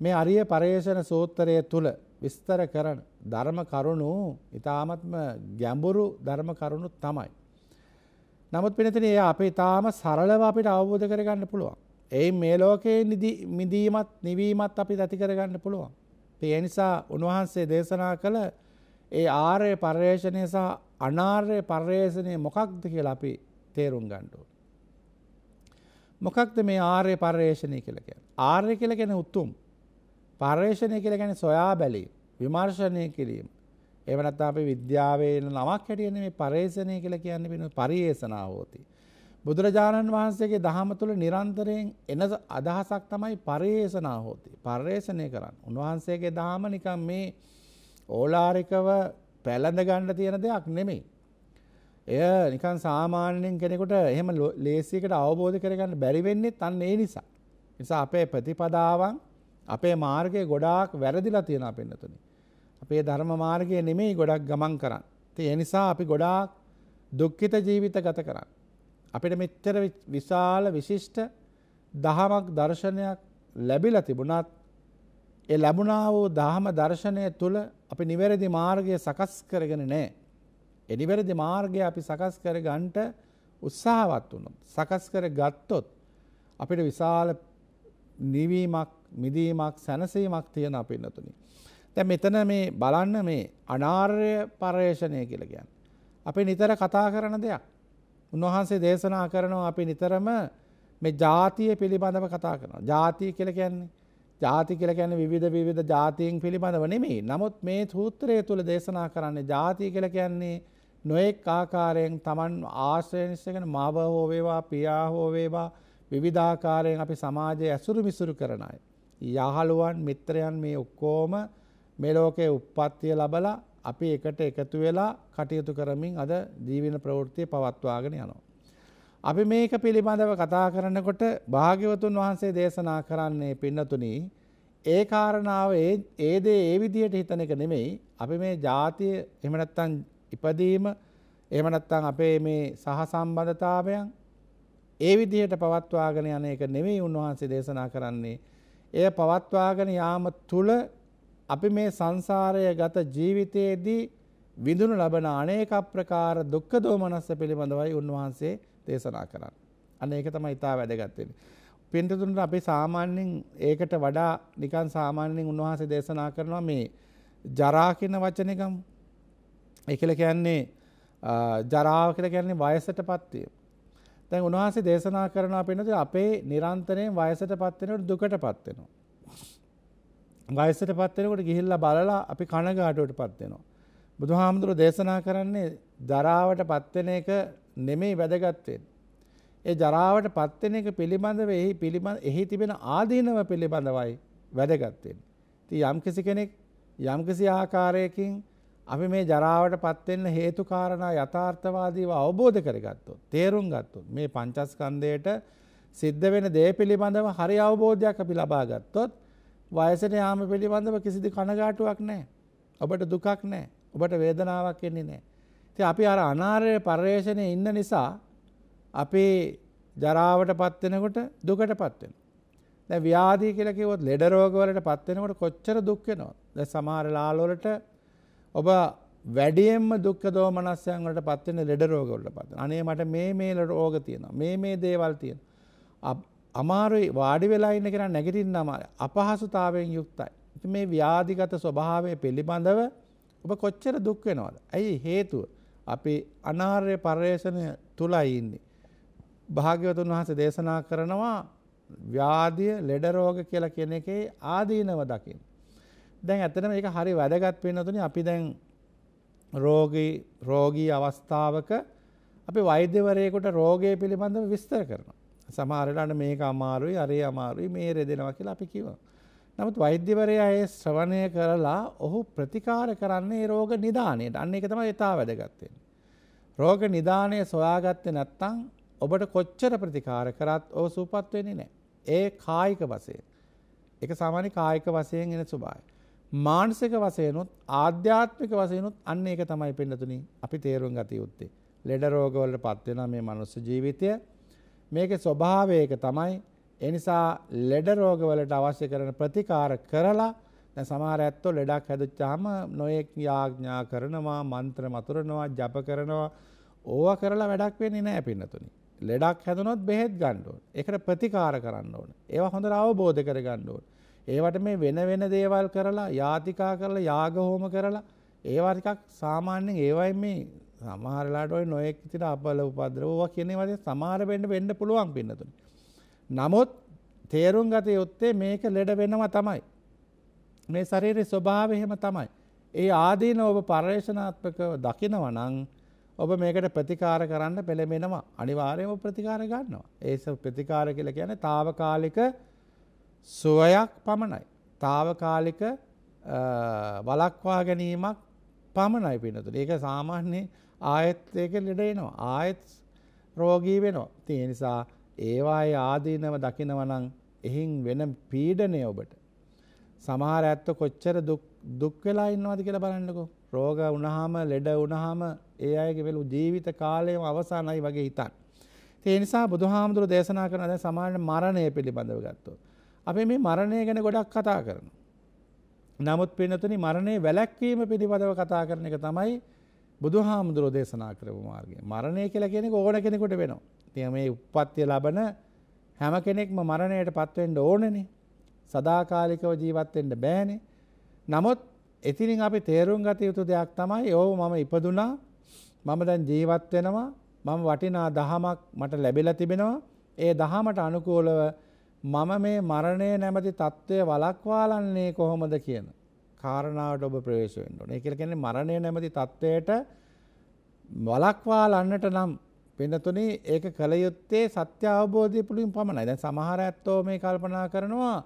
මේ අරිය පරේෂණ සූත්‍රය තුල විස්තර කරන ධර්ම කරුණු ඊ타මත්ම ගැඹුරු ධර්ම කරුණු තමයි. නමුත් පිනතින ඒ අපේ ඊ타ම සරලව අපිට අවබෝධ කරගන්න පුළුවන්. එයින් මේ ලෝකයේ මිදීමත් නිවීමත් අපි ඇති කරගන්න පුළුවන්. ඒ නිසා උන්වහන්සේ දේශනා කළ ඒ ආර්ය පරිශ්‍රණය සහ අනාර්ය පරිශ්‍රණය මොකක්ද කියලා අපි තේරුම් ගන්න ඕනේ. මොකක්ද මේ ආර්ය පර්යේෂණය කියලා කියන්නේ? ආර්ය කියලා කියන්නේ උතුම්. පර්යේෂණය කියලා කියන්නේ සොයා බැලීම, විමර්ශනය කිරීම. එහෙම නැත්නම් අපි විද්‍යාවේ නමක් හැටියට මේ පර්යේෂණය කියලා කියන්නේ වෙන පරිේෂණාවෝති. බුදුරජාණන් වහන්සේගේ දහම තුළ නිරන්තරයෙන් එන අදහසක් තමයි පර්යේෂණාවෝති. පර්යේෂණය කරන්න. උන්වහන්සේගේ දහම නිකන් මේ ඕලාරිකව පැලඳ ගන්න තියෙන දෙයක් නෙමෙයි. එය නිකන් සාමාන්‍යයෙන් කෙනෙකුට එහෙම ලේසියකට අවබෝධ කරගන්න බැරි වෙන්නේ අන්න ඒ නිසා. නිසා අපේ ප්‍රතිපදාවන් අපේ මාර්ගය ගොඩාක් වැරදිලා තියෙනවා පෙන්නතුනි. අපේ ධර්ම මාර්ගය නෙමෙයි ගොඩක් ගමන් කරන්නේ. ඒ නිසා අපි ගොඩාක් දුක්ඛිත ජීවිත ගත කරන්නේ. අපිට මෙච්චර විශාල විශිෂ්ට දහමක් දර්ශනයක් ලැබිලා තිබුණත් ඒ ලැබුණා වූ දහම දර්ශනය තුළ අපි නිවැරදි මාර්ගය සකස් කරගෙන නැහැ. එනිවැරදි මාර්ගය අපි සකස් කර ගන්ට උත්සාහවත් වුණොත් සකස් කර ගත්තොත් අපිට විශාල නිවීමක් මිදීමක් සැනසීමක් තියෙන අපින්නතුනි. දැන් මෙතන මේ බලන්න මේ අනාර්ය පර්යේෂණය කියලා කියන්නේ. අපි නිතර කතා කරන දෙයක්. උන්වහන්සේ දේශනා කරනවා අපි නිතරම මේ ජාතිය පිළිබඳව කතා කරනවා. ජාතිය කියලා කියන්නේ ජාති කියලා කියන්නේ විවිධ විවිධ ජාතීන් පිළිබඳව නෙමෙයි. නමුත් මේ සූත්‍රය තුල දේශනා කරන්නේ ජාතිය කියලා කියන්නේ නොඑක් ආකාරයෙන් Taman ආශ්‍රය නිස්සගෙන මාව හෝ වේවා පියා හෝ වේවා විවිධාකාරයෙන් අපි සමාජයේ ඇසුරු මිසුරු කරන අය. යහළුවන් මිත්‍රයන් මේ ඔක්කොම මේ ලෝකයේ උප්පත්තිය ලබලා අපි එකට එකතු වෙලා කටයුතු කරමින් අද ජීවන ප්‍රවෘත්තිය පවත්වාගෙන යනවා. අපි මේක පිළිබඳව කතා කරනකොට භාග්‍යවතුන් වහන්සේ දේශනා කරන්නේ පින්නතුනි ඒ කාරණාව ඒ දේ ඒ විදිහට හිතන එක නෙමෙයි අපි මේ ජාතිය එහෙම නැත්නම් ඉපදීම එහෙම නැත්නම් අපේ මේ සහසම්බන්ධතාවයන් ඒ විදිහට පවත්වාගෙන යන එක නෙමෙයි උන්වහන්සේ දේශනා කරන්නේ. එය පවත්වාගෙන යාම තුල අපි මේ සංසාරය ගත ජීවිතයේදී විඳුණු ලබන අනේක ප්‍රකාර දුක්ඛ දෝමනස්ස පිළිබඳවයි උන්වහන්සේ දේශනා කරන්නේ. අන්න ඒක තමයි ඊටා වැදගත් වෙන්නේ. පින්තුතුන්ට අපි සාමාන්‍යයෙන් ඒකට වඩා නිකන් සාමාන්‍යයෙන් උන්වහන්සේ දේශනා කරනවා මේ ජරා කියන වචනේ ගමු. ඒ කියලා කියන්නේ ජරාව කියලා කියන්නේ වයසටපත් වීම. දැන් උන්වහන්සේ දේශනා කරනවා පින්නතුනි අපේ නිරන්තරයෙන් වයසටපත් වෙනකොට දුකටපත් වෙනවා. වයසටපත් වෙනකොට ගිහිල්ලා බලලා අපි කනගාටුවටපත් වෙනවා. බුදුහාමුදුරුවෝ දේශනා කරන්නේ ජරාවටපත් වෙන එක නෙමෙයි වැදගත් වෙන්නේ. ඒ ජරාවට පත්වෙන එක පිළිබඳව එහි පිළිබඳ එහි තිබෙන ආදීනව පිළිබඳවයි වැදගත් වෙන්නේ. ඉතින් යම්කිසි කෙනෙක් යම්කිසි ආකාරයකින් අපි මේ ජරාවට පත් වෙන්න හේතු කාරණා යථාර්ථවාදීව අවබෝධ කරගත්තොත්, තේරුම් ගත්තොත් මේ පංචස්කන්ධයට සිද්ධ වෙන දේ පිළිබඳව හරි අවබෝධයක් අපි ලබා ගත්තොත් වයසට යාම පිළිබඳව කිසිදු කනගාටුවක් නැහැ. ඔබට දුකක් නැහැ. ඔබට වේදනාවක් එන්නේ නැහැ. ඉතින් අපි අර අනාර්ය පරිශ්‍රණයේ ඉන්න නිසා අපේ ජරාවට පත් වෙනකොට දුකට පත් වෙනවා. දැන් ව්‍යාධි කියලා කිව්වොත් ලෙඩ රෝග වලට පත් වෙනකොට කොච්චර දුක් වෙනවද? දැන් සමහර ලාල වලට ඔබ වැඩියෙන්ම දුක්ඛ දෝමනස්යන් වලට පත් වෙන ලෙඩ රෝග වලට පත් වෙනවා. අනේ මට මේ මේ රෝග තියෙනවා. මේ මේ දේවල් තියෙනවා. අමාරුයි වාඩි වෙලා ඉන්න කෙනා නැගිටින්න අමාරුයි. අපහසුතාවයෙන් යුක්තයි. ඉතින් මේ ව්‍යාධිගත ස්වභාවය පිළිබඳව ඔබ කොච්චර දුක් වෙනවද? ඇයි හේතුව? අපි අනාර්ය පර්යේෂණය තුලයි ඉන්නේ. භාග්‍යවතුන් වහන්සේ දේශනා කරනවා ව්‍යාධිය ලෙඩ රෝග කියලා කියන එකේ ආදීනව දකින්න. දැන් ඇත්තටම මේක හරි වැදගත් වෙනතුනි අපි දැන් රෝගී රෝගී අවස්ථාවක අපි වෛද්‍යවරයෙකුට රෝගය පිළිබඳව විස්තර කරනවා. සමහර වෙලාවට මේක අමාරුයි, අරේ අමාරුයි, මේ රෙදෙනවා කියලා අපි කියනවා. නමුත් වෛද්‍යවරයා ඒ ශ්‍රවණය කරලා ඔහු ප්‍රතිකාර කරන්නේ රෝග නිදානයට. අන්න ඒක තමයි ඊටා වැදගත් වෙන්නේ. රෝග නිදානය සොයාගත්තේ නැත්නම් ඔබට කොච්චර ප්‍රතිකාර කරත් ඔව සූපත් වෙන්නේ නැහැ. ඒ කායික වශයෙන්. ඒක සාමාන්‍ය කායික වශයෙන් එන ස්වභාවය. මානසික වශයෙන්ුත් ආධ්‍යාත්මික වශයෙන්ුත් අන්න ඒක තමයි පින්නතුනි අපි තේරුම් ගත යුත්තේ. ලෙඩ රෝග වලට පත් වෙනා මේ මනුස්ස ජීවිතය මේකේ ස්වභාවය ඒක තමයි. ඒ නිසා ලෙඩ රෝග වලට අවශ්‍ය කරන ප්‍රතිකාර කරලා දැන් සමහර ඇත්තෝ ලෙඩක් හැදුච්චාම නොයෙක් යාඥා කරනවා, මන්ත්‍ර මතුරනවා, ජප කරනවා. ඕවා කරලා වැඩක් වෙන්නේ නැහැ පින්නතුනි. ලෙඩක් හැදුනොත් බෙහෙත් ගන්න ඕන. ඒකට ප්‍රතිකාර කරන්න ඕන. ඒවා හොඳට අවබෝධ කරගන්න ඕන. ඒවට මේ වෙන වෙන දේවල් කරලා යාතිකා කරලා යාග හෝම කරලා ඒවා ටිකක් සාමාන්‍යයෙන් ඒවයින් මේ සමහර වෙලාවට ඔය නොයෙක් විදිහට අපල උපද්‍රව ඕවා කියන ඒවා සමහර වෙන්න වෙන්න පුළුවන් පින්නතුනි. නමුත් තේරුම් ගත යුත්තේ මේක ලෙඩ වෙනවා තමයි. මේ ශරීරයේ ස්වභාවය එහෙම තමයි. ඒ ආදීන ඔබ පර්යේෂණාත්මකව දකිනවා නම් ඔබ මේකට ප්‍රතිකාර කරන්න පෙළඹෙනවා. අනිවාර්යයෙන්ම ප්‍රතිකාර ගන්නවා. ඒ ප්‍රතිකාර කියලා කියන්නේ తాවකාලික සුවයක් පමණයි. తాවකාලික වලක්වා ගැනීමක් පමණයි පිනතුන. ඒක සාමාන්‍යයෙන් ආයෙත් ඒක ලෙඩ එනවා. ආයෙත් රෝගී වෙනවා. ඒ නිසා ඒවායේ ආදීනව දකිනව නම් එහින් වෙන පීඩනය ඔබට සමහර ඇත්ත කොච්චර දුක් දුක් වෙලා ඉන්නවද කියලා බලන්නකෝ. රෝග වුණාම ලෙඩ වුණාම ඒ අයගේ වෙලු ජීවිත කාලයම අවසానයි වගේ හිතන්න. ඒ නිසා බුදුහාමුදුරු දේශනා කරන දැන් සමාන මරණය පිළිබඳව ගත්තොත් අපි මේ මරණය ගැන ගොඩක් කතා කරනවා. නමුත් පින්නතුනි මරණය වැළැක්වීම පිළිබඳව කතා කරන එක තමයි බුදු හාමුදුරෝ දේශනා කරපු මාර්ගය. මරණය කියලා කෙනෙක ඕන කෙනෙකුට වෙනවා. තිය මේ උපත්තිය ලබන හැම කෙනෙක්ම මරණයට පත්වෙන්ඩ ඕනනේ සදාකාලිකව ජීවත්වෙන්ට බෑනේ. නමුත් එතිනින් අපි තේරුම් ගත යුතු දෙයක් තමයි ඕ මම ඉපදුනා මම දැන් ජීවත් වෙනවා මම වටිනා දහමක් මට ලැබිලා තිබෙනවා ඒ දහමට අනුකූලව මම මේ මරණය නැමති తත්වය වළක්වාලන්නේ කොහොමද කියන කාරණාවට ඔබ ප්‍රවේශ වෙන්න ඕනේ. ඒ කියලා කියන්නේ මරණය නැමති తත්වයට වළක්වාලන්නට නම් පින්නතුනි ඒක කල යුත්තේ සත්‍ය අවබෝධය පුලින් පමණයි. දැන් සමහර ඇත්තෝ මේ කල්පනා කරනවා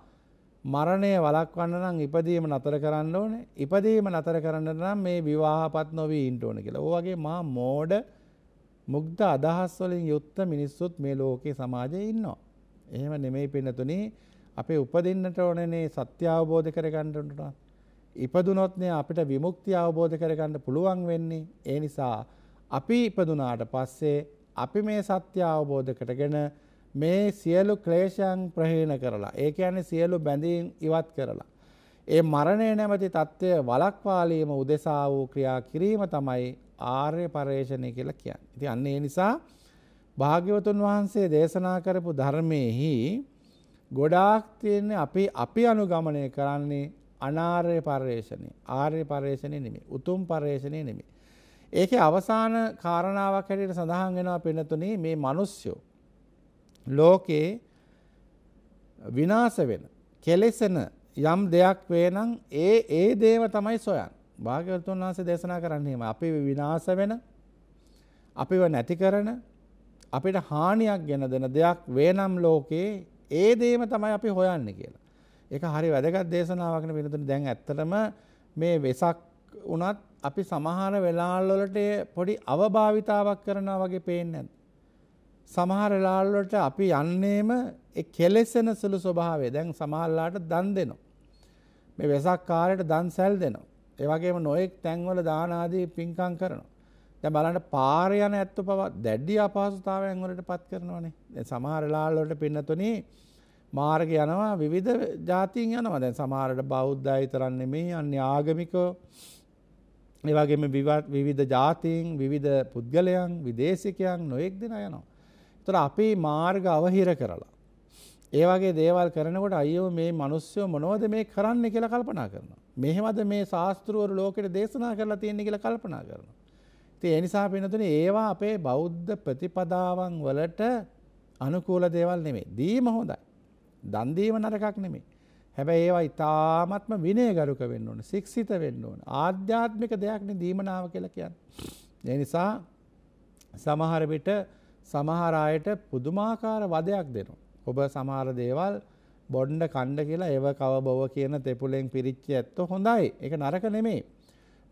මරණය වළක්වන්න නම් ඉපදීම නතර කරන්න ඕනේ. ඉපදීම නතර කරන්න නම් මේ විවාහපත් නොවී ඉන්න ඕනේ කියලා. ඕ වගේ මහා මෝඩ මුග්ධ අදහස් වලින් යුක්ත මිනිස්සුත් මේ ලෝකේ සමාජයේ ඉන්නවා. එහෙම නෙමෙයි පින්නතුනි අපේ උපදින්නට ඕනේනේ සත්‍ය අවබෝධ කරගන්න උනට. ඉපදුනොත්නේ අපිට විමුක්තිය අවබෝධ කරගන්න පුළුවන් වෙන්නේ. ඒ නිසා අපි ඉපදුනාට පස්සේ අපි මේ සත්‍ය අවබෝධ කරගෙන මේ සියලු ක්ලේශයන් ප්‍රහීන කරලා ඒ කියන්නේ සියලු බැඳීම් ඉවත් කරලා ඒ මරණය නැමැති தත්ත්වය වළක්වාලීම උදෙසා වූ ක්‍රියා කිරීම තමයි ආර්ය පරේෂණය කියලා කියන්නේ. ඉතින් අන්න ඒ නිසා භාග්‍යවතුන් වහන්සේ දේශනා කරපු ධර්මයේහි ගොඩාක් තියෙන්නේ අපි අපි අනුගමනය කරන්නේ අනාර්ය පරේෂණය. ආර්ය පරේෂණය නෙමෙයි. උතුම් පරේෂණය නෙමෙයි. ඒකේ අවසාන කාරණාවක් හැටියට සඳහන් වෙනවා පින්නතුනේ මේ මිනිස්සුયો ලෝකේ විනාශ වෙන කෙලෙසෙන යම් දෙයක් වේනම් ඒ ඒ දේව තමයි සොයන්. භාග්‍යවතුන් වහන්සේ දේශනා කරන්නේම අපි විනාශ වෙන අපිව නැති කරන අපිට හානියක් ගෙන දෙන දෙයක් වේනම් ලෝකේ ඒ දේම තමයි අපි හොයන්නේ කියලා. ඒක හරි වැදගත් දේශනාවක් නේ වෙනතුනේ දැන් ඇත්තටම මේ වෙසක් වුණත් අපි සමහර වෙලාවල් වලට පොඩි අවභාවිතාවක් කරනවා වගේ පේන්නේ නැද්ද? සමහර වෙලාවලට අපි යන්නේම ඒ කෙලෙසෙන සුළු ස්වභාවය. දැන් සමහරලාට දන් දෙනවා. මේ වෙසක් කාලයට දන් සැල් දෙනවා. ඒ වගේම නොඑක් තැන්වල දාන ආදී පින්කම් කරනවා. දැන් බලන්න පාර යන ඇත්ත පව දැඩි අපහසුතාවයන් වලට පත් කරනවානේ. දැන් සමහර වෙලාවල් වලට පින්නතුනි මාර්ග යනවා විවිධ ජාතීන් යනවා. දැන් සමහරට බෞද්ධය විතරක් නෙමෙයි අන්‍ය ආගමිකෝ ඒ වගේම විවිධ ජාතීන් විවිධ පුද්ගලයන් විදේශිකයන් නොඑක් දෙනා යනවා. තොර අපි මාර්ග අවහිර කරලා. ඒ වගේ දේවල් කරනකොට අයියෝ මේ මිනිස්සුયો මොනවද මේ කරන්න කියලා කල්පනා කරනවා. මෙහෙමද මේ ශාස්ත්‍රවරු ලෝකෙට දේශනා කරලා තියෙන්නේ කියලා කල්පනා කරනවා. ඉතින් ඒ නිසා පින්නතුනේ ඒවා අපේ බෞද්ධ ප්‍රතිපදාවන් වලට අනුකූල දේවල් නෙමෙයි. දීම හොඳයි. දන් දීම නරකක් නෙමෙයි. හැබැයි ඒවා ඊ타ත්ම විනයගරුක වෙන්න ඕන. ශික්ෂිත වෙන්න ඕන. ආධ්‍යාත්මික දෙයක් නේ දීමනාව කියලා කියන්නේ. ඒ නිසා සමහර විට සමහර අයට පුදුමාකාර වදයක් දෙනවා. ඔබ සමහර දේවල් බොණ්ඩ කණ්ඩ කියලා ඒව කව බොව කියන තෙපුලෙන් පිරිච්ච ඇත්ත හොඳයි. ඒක නරක නෙමෙයි.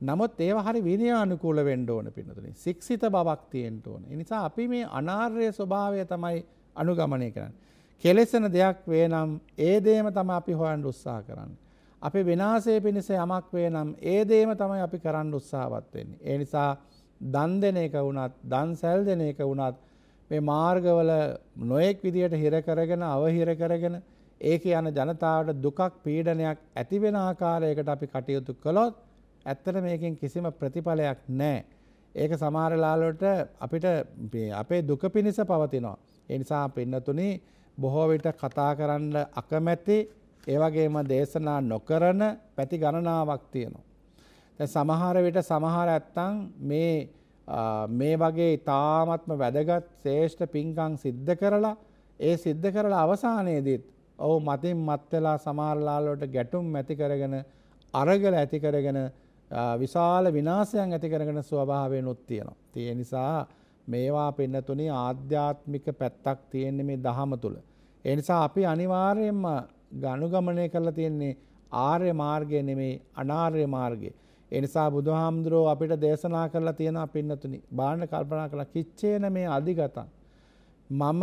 නමුත් ඒව හරි විනයානුකූල වෙන්න ඕන පින්නතුනේ. ශික්ෂිත බවක් තියෙන්න ඕන. ඒ නිසා අපි මේ අනාර්ය ස්වභාවය තමයි අනුගමනය කරන්නේ. කෙලෙසන දෙයක් වේ නම් ඒ දේම තමයි අපි හොයන්න උත්සාහ කරන්නේ. අපි විනාශය පිණිස යමක් වේ නම් ඒ දේම තමයි අපි කරන්න උත්සාහවත් වෙන්නේ. ඒ නිසා දන් දෙන එක වුණත්, දන් සැල් දෙන එක වුණත් මේ මාර්ගවල නොයෙක් විදියට හිර කරගෙන අවහිර කරගෙන ඒක යන ජනතාවට දුකක් පීඩනයක් ඇති වෙන ආකාරයකට අපි කටයුතු කළොත් ඇත්තට මේකෙන් කිසිම ප්‍රතිඵලයක් නැහැ. ඒක සමහර ලාලවලට අපිට අපේ දුක පිණිස පවතිනවා. ඒ නිසා පින්නතුනි බොහෝ විට කතා කරන්න අකමැති ඒ වගේම දේශනා නොකරන පැති ගණනාවක් තියෙනවා. දැන් සමහර විට සමහර ඇත්තන් මේ මේ වගේ තාමත්ම වැදගත් ශ්‍රේෂ්ඨ පින්කම් සිද්ධ කරලා ඒ සිද්ධ කරලා අවසානයේදීත් ඔව් මතින් මත් වෙලා සමහරලාල වලට ගැටුම් ඇති කරගෙන අරගල ඇති කරගෙන විශාල විනාශයන් ඇති කරගෙන ස්වභාවයෙන්ුත් තියෙනවා. ඒ නිසා මේවා පින්නතුණි ආධ්‍යාත්මික පැත්තක් තියෙන්නේ මේ දහම තුල. ඒ නිසා අපි අනිවාර්යයෙන්ම ගනුගමනය කරලා තියෙන්නේ ආර්ය මාර්ගය නෙමෙයි අනාර්ය මාර්ගය. ඒ නිසා බුදුහාමුදුරුවෝ අපිට දේශනා කරලා තියෙනවා පින්නතුනි. බාන්න කල්පනා කළා කිච්චේන මේ අධිගතං. මම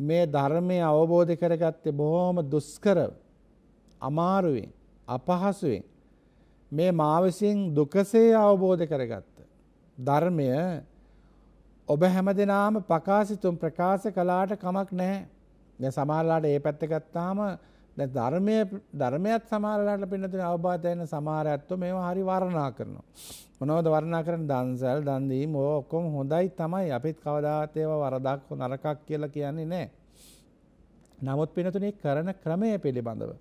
මේ ධර්මය අවබෝධ කරගත්තේ බොහොම දුෂ්කරව අමාරුවෙන් අපහසුවෙන් මේ මා විසින් දුකසේ අවබෝධ කරගත්ත ධර්මය ඔබ හැමදෙනාම ප්‍රකාශිතුම් ප්‍රකාශ කළාට කමක් නැහැ. දැන් සමහරලාට ඒ පැත්ත ගත්තාම ධර්මය ධර්මයත් සමාරලාට පින්නතින අවබාධයන සමාරඇත්තු මේවා හරි වර්ණනා කරනවා. මොනවද වර්ණා කරන දන්සැල් දන්දීම ඔක්කොම හොඳයි තමයි අපිත් කවදාතේව වරදක් නරකක් කියලා කියන්නේ නෑ. නමුත් පිනතුනේ කරන ක්‍රමය පිළිබඳව.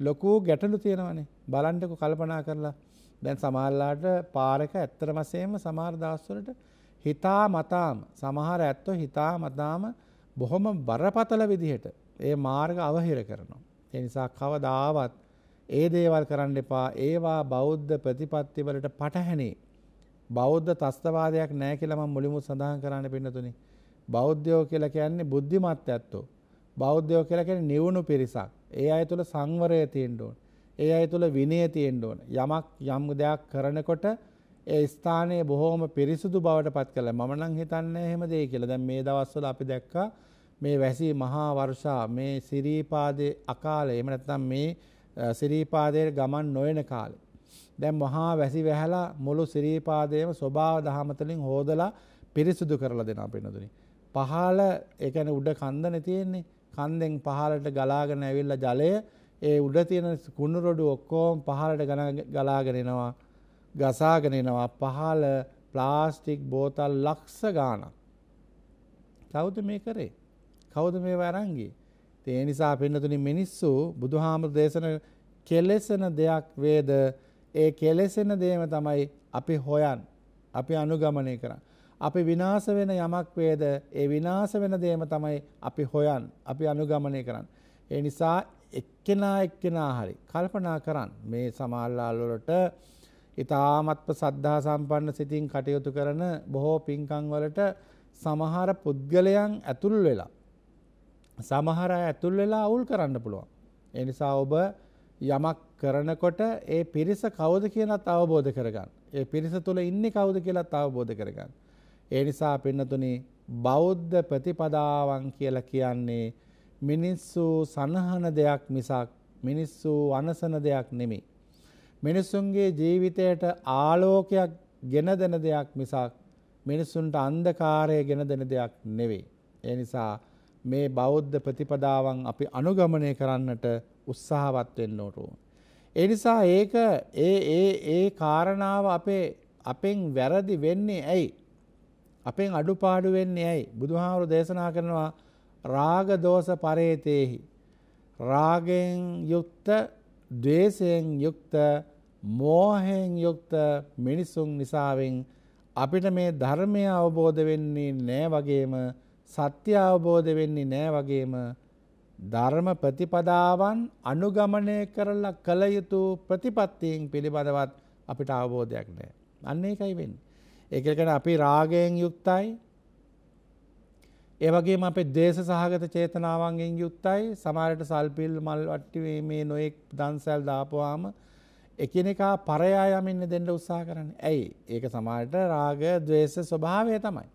ලොකූ ගැටලු තියෙනවනේ බලන්ටකු කල්පනා කරලා දැන් සමහරලාට පාරක ඇත්තට වශයෙන්ම සමහර දවස්වලට හිතා මතාම සමහර ඇත්තෝ හිතා මතාම බොහොම බරපතල විදිහට ඒ මාර්ග අවහිර කරනවා. ඒ නිසා කවදාවත් ඒ දේවල් කරන්න එපා. ඒවා බෞද්ධ ප්‍රතිපත්තිවලට පටහැනි. බෞද්ධ තස්තවාදයක් නැහැ කියලා මම මුලින්ම සඳහන් කරන්න පින්නතුනි. බෞද්ධයෝ කියලා කියන්නේ බුද්ධිමත් ඇත්තෝ. බෞද්ධයෝ කියලා කියන්නේ නිවුණු පිරිසක්. ඒ අය තුල සංවරය තියෙන්න ඕන. ඒ අය තුල විනය තියෙන්න ඕන. යමක් යම් දෙයක් කරනකොට ඒ ස්ථානයේ බොහෝම පිරිසුදු බවට පත් කළා. මම නම් හිතන්නේ එහෙම දෙයි කියලා. දැන් මේ දවස්වල අපි දැක්කා මේ වැසි මහා වර්ෂා මේ සිරීපාදේ අකාලේ එහෙම නැත්නම් මේ සිරීපාදයේ ගමන් නොයන කාලේ. දැන් මහා වැසි වැහැලා මුළු සිරීපාදයේම ස්වභාව දහමතලින් හොදලා පිරිසුදු කරලා දෙනවා පින්නතුනි. පහළ ඒ කියන්නේ උඩ කන්දනේ තියෙන්නේ. කන්දෙන් පහළට ගලාගෙන ඇවිල්ලා ජලය ඒ උඩ තියෙන කුණු රොඩු ඔක්කොම පහළට ගලාගෙන එනවා. ගසාගෙන එනවා පහළ ප්ලාස්ටික් බෝතල් ලක්ෂ ගාණක්. කවුද මේ කරේ? කවුද මේ වරංගි. ඒ නිසා පින්නතුනි මිනිස්සු බුදුහාමුදුර දේශන කෙලෙසන දෙයක් වේද ඒ කෙලෙසෙන දේම තමයි අපි හොයන් අපි අනුගමනය කරන්න. අපි විනාශ වෙන යමක් වේද ඒ විනාශ වෙන දේම තමයි අපි හොයන් අපි අනුගමනය කරන්න. ඒ නිසා එක්කෙනා එක්කෙනා හරි කල්පනා කරන්න මේ සමාල්ලාල් වලට ඊ타මත්ම සද්ධා සම්පන්න සිතින් කටයුතු කරන බොහෝ පින්කම් වලට සමහර පුද්ගලයන් ඇතුල් වෙලා සමහර අය ඇතුල් වෙලා අවුල් කරන්න පුළුවන්. ඒ නිසා ඔබ යමක් කරනකොට ඒ පිරිස කවුද කියලාත් අවබෝධ කරගන්න. ඒ පිරිස තුළ ඉන්නේ කවුද කියලාත් අවබෝධ කරගන්න. ඒ නිසා පින්නතුනි බෞද්ධ ප්‍රතිපදාවන් කියලා කියන්නේ මිනිස්සු සනහන දෙයක් මිසක් මිනිස්සු අනසන දෙයක් නෙමෙයි. මිනිසුන්ගේ ජීවිතයට ආලෝකයක් ගෙන දෙන දෙයක් මිසක් මිනිසුන්ට අන්ධකාරය ගෙන දෙන දෙයක් නෙවෙයි. ඒ නිසා මේ බෞද්ධ ප්‍රතිපදාවන් අපි අනුගමනය කරන්නට උත්සාහවත් වෙන්න ඕන. ඒ නිසා ඒක ඒ ඒ ඒ කාරණාව අපේ අපෙන් වැරදි වෙන්නේ ඇයි? අපෙන් අඩුපාඩු වෙන්නේ ඇයි? බුදුහාමුදුරු දේශනා කරනවා රාග දෝෂ පරේතේහි. රාගෙන් යුක්ත, ද්වේෂයෙන් යුක්ත, මෝහයෙන් යුක්ත මිනිසුන් නිසාවෙන් අපිට මේ ධර්මය අවබෝධ වෙන්නේ නෑ වගේම සත්‍ය අවබෝධ වෙන්නේ නෑ වගේම ධර්ම ප්‍රතිපදාවන් අනුගමනය කරලා කළ යුතු ප්‍රතිපත්තීන් පිළිබඳවත් අපිට අවබෝධයක් නෑ. අන්න ඒකයි වෙන්නේ. ඒක කියන්නේ අපි රාගයෙන් යුක්තයි. ඒ වගේම අපේ දේශ සහගත චේතනාවන්ගෙන් යුක්තයි. සමහරට සල්පිල් මල් වට්ටි මේ නොඑක් දන්සල් දාපුවාම එකිනෙකා පරයා යමින් දෙන්න උත්සාහ කරන්නේ. ඇයි? ඒක සමහරට රාග, ద్వේෂ ස්වභාවය තමයි.